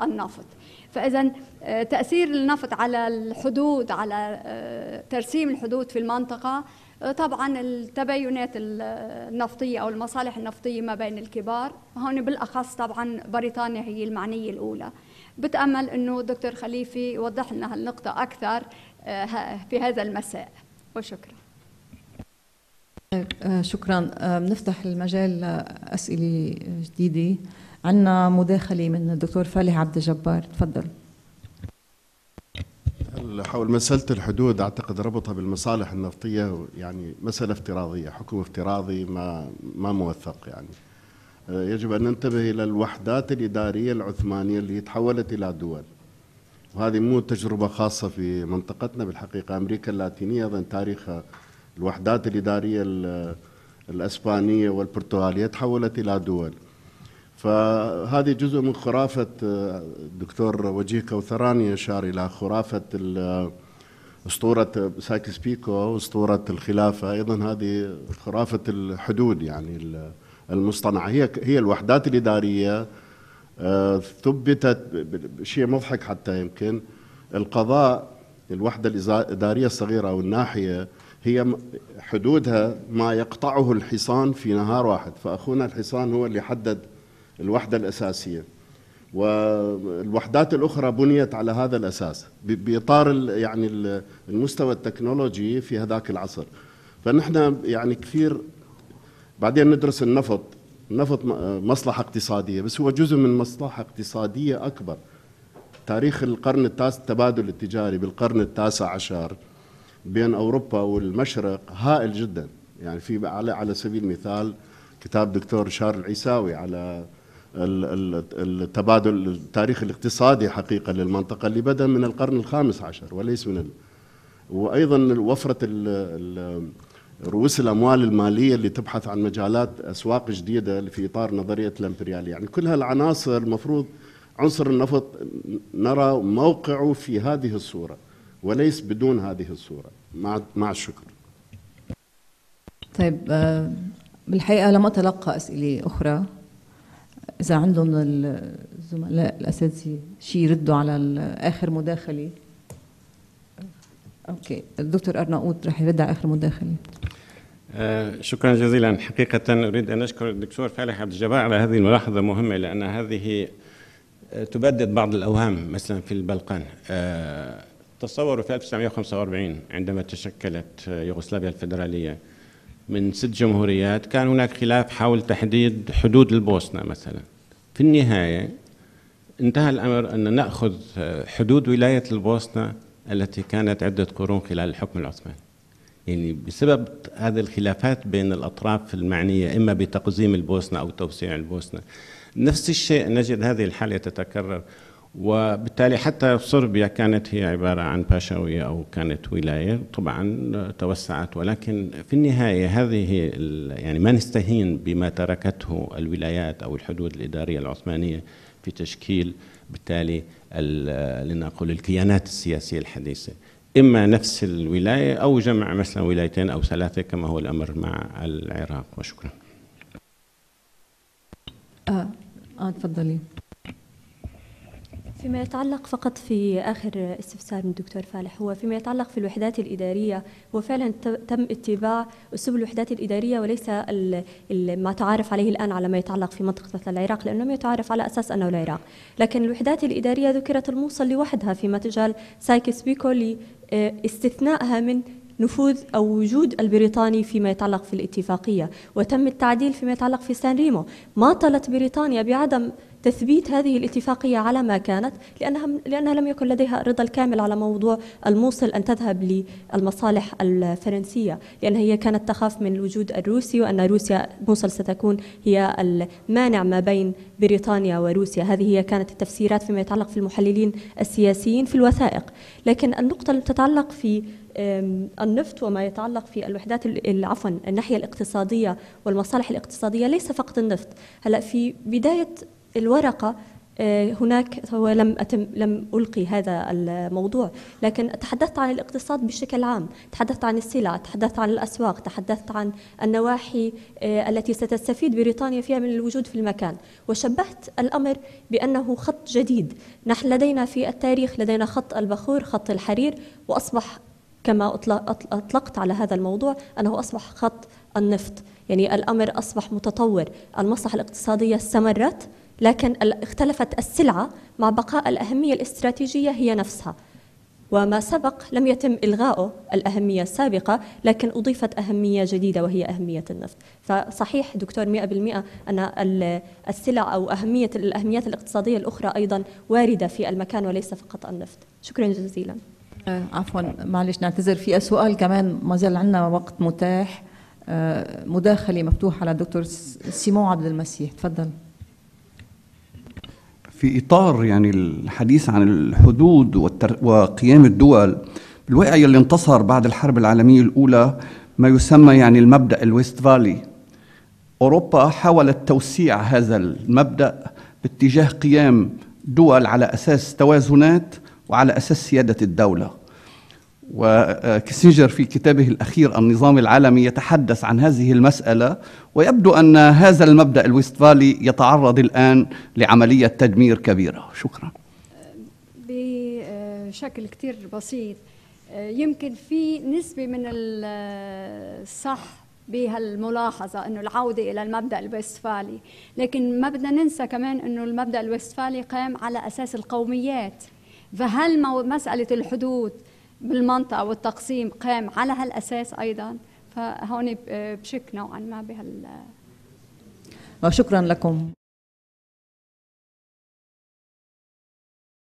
النفط. فاذا آه، تأثير النفط على الحدود على آه، ترسيم الحدود في المنطقة. آه، طبعا التباينات النفطية أو المصالح النفطية ما بين الكبار. هون بالأخص طبعا بريطانيا هي المعنية الأولى. بتأمل إنه دكتور خليفي يوضح لنا هالنقطة أكثر في هذا المساء. وشكرا.
شكرا. بنفتح المجال لأسئلة جديدة. عندنا مداخلة من الدكتور فالح عبد الجبار. تفضل.
حول مسألة الحدود أعتقد ربطها بالمصالح النفطية يعني مسألة افتراضية حكم افتراضي ما ما موثق يعني. يجب أن ننتبه إلى الوحدات الإدارية العثمانية اللي تحولت إلى دول. وهذه مو تجربة خاصة في منطقتنا بالحقيقة أمريكا اللاتينية أيضا تاريخها الوحدات الإدارية الأسبانية والبرتغالية تحولت إلى دول. فهذه جزء من خرافة الدكتور وجيه كوثراني أشار إلى خرافة أسطورة سايكس بيكو أسطورة الخلافة. أيضا هذه خرافة الحدود يعني المصطنعة. هي هي الوحدات الإدارية آه، ثبتت شيء مضحك حتى يمكن. القضاء الوحدة الإدارية الصغيرة أو الناحية هي حدودها ما يقطعه الحصان في نهار واحد. فأخونا الحصان هو اللي حدد الوحدة الأساسية. والوحدات الأخرى بنيت على هذا الأساس بإطار يعني المستوى التكنولوجي في هذاك العصر. فنحن يعني كثير بعدين ندرس النفط النفط مصلحة اقتصادية بس هو جزء من مصلحة اقتصادية أكبر. تاريخ القرن التاسع التبادل التجاري بالقرن التاسع عشر بين أوروبا والمشرق هائل جدا. يعني في على على سبيل المثال كتاب دكتور شار العيساوي على التبادل التاريخ الاقتصادي حقيقة للمنطقة اللي بدأ من القرن الخامس عشر وليس من ال... وأيضا وفرة ال... رؤوس الأموال المالية اللي تبحث عن مجالات أسواق جديدة في إطار نظرية الإمبريالية يعني كل هالعناصر المفروض عنصر النفط نرى موقعه في هذه الصورة وليس بدون هذه الصورة. مع مع الشكر.
طيب آه، بالحقيقة لم أتلقى أسئلة أخرى. إذا عندهم الزملاء الأساتذة شيء يردوا على آخر مداخلة. أوكي الدكتور أرناؤوط رح يرد على آخر مداخلة.
آه شكرا جزيلا. حقيقة أريد أن أشكر الدكتور فالح عبد الجبار على هذه الملاحظة مهمة لأن هذه آه، تبدد بعض الأوهام مثلا في البلقان. آه تصوروا في 1945 عندما تشكلت يوغوسلافيا الفيدرالية من ست جمهوريات كان هناك خلاف حول تحديد حدود البوسنة مثلا. في النهاية انتهى الأمر أن نأخذ حدود ولاية البوسنة التي كانت عدة قرون خلال الحكم العثماني. يعني بسبب هذه الخلافات بين الأطراف المعنية إما بتقزيم البوسنة أو توسيع البوسنة. نفس الشيء نجد هذه الحالة تتكرر. وبالتالي حتى صربيا كانت هي عبارة عن باشوية أو كانت ولاية طبعا توسعت. ولكن في النهاية هذه يعني ما نستهين بما تركته الولايات أو الحدود الإدارية العثمانية في تشكيل بالتالي لنقول الكيانات السياسية الحديثة. إما نفس الولاية أو جمع مثلا ولايتين أو ثلاثة كما هو الأمر مع العراق. وشكرا.
آه, آه تفضلي.
فيما يتعلق فقط في آخر استفسار من الدكتور فالح هو فيما يتعلق في الوحدات الإدارية هو فعلا تم اتباع أسلوب الوحدات الإدارية وليس ما تعارف عليه الآن على ما يتعلق في منطقة مثل العراق لأنه لم يتعارف على أساس أنه العراق. لكن الوحدات الإدارية ذكرت الموصل لوحدها في مجال سايكس بيكو لاستثنائها من نفوذ أو وجود البريطاني فيما يتعلق في الاتفاقية. وتم التعديل فيما يتعلق في سان ريمو. ما طلت بريطانيا بعدم تثبيت هذه الاتفاقية على ما كانت لأنها, لأنها لم يكن لديها الرضا الكامل على موضوع الموصل أن تذهب للمصالح الفرنسية لأن هي كانت تخاف من الوجود الروسي وأن روسيا موصل ستكون هي المانع ما بين بريطانيا وروسيا. هذه هي كانت التفسيرات فيما يتعلق في المحللين السياسيين في الوثائق. لكن النقطة التي تتعلق في النفط وما يتعلق في الوحدات عفوا الناحية الاقتصادية والمصالح الاقتصادية ليس فقط النفط. هلأ في بداية الورقة آه، هناك هو لم أتم لم ألقي هذا الموضوع. لكن تحدثت عن الاقتصاد بشكل عام تحدثت عن السلع تحدثت عن الأسواق تحدثت عن النواحي آه، التي ستستفيد بريطانيا فيها من الوجود في المكان. وشبهت الأمر بأنه خط جديد. نحن لدينا في التاريخ لدينا خط البخور خط الحرير وأصبح كما أطلقت على هذا الموضوع أنه أصبح خط النفط. يعني الأمر أصبح متطور. المصلحة الاقتصادية استمرت. لكن اختلفت السلعة مع بقاء الأهمية الاستراتيجية هي نفسها. وما سبق لم يتم إلغاؤه الأهمية السابقة لكن أضيفت أهمية جديدة وهي أهمية النفط. فصحيح دكتور 100% أن السلع أو أهمية الأهميات الاقتصادية الأخرى أيضا واردة في المكان وليس فقط النفط. شكرا جزيلا.
آه عفوا معلش نعتذر. في سؤال كمان ما زال عندنا وقت متاح. آه مداخلة مفتوحة لدكتور سيمون عبد المسيح. تفضل.
في إطار يعني الحديث عن الحدود. وقيام الدول بالواقع اللي انتصر بعد الحرب العالمية الأولى ما يسمى يعني المبدأ الويستفالي أوروبا حاولت توسيع هذا المبدأ باتجاه قيام دول على أساس توازنات وعلى أساس سيادة الدولة وكيسنجر في كتابه الأخير النظام العالمي يتحدث عن هذه المسألة ويبدو أن هذا المبدأ الويستفالي يتعرض الآن لعملية تدمير كبيرة. شكرا.
بشكل كتير بسيط يمكن في نسبة من الصح بهالملاحظة أنه العودة إلى المبدأ الويستفالي لكن ما بدنا ننسى كمان أنه المبدأ الويستفالي قام على أساس القوميات. فهل مسألة الحدود بالمنطقة والتقسيم قام على هالأساس أيضا. فهون بشك نوعا ما بهال
شكرا لكم.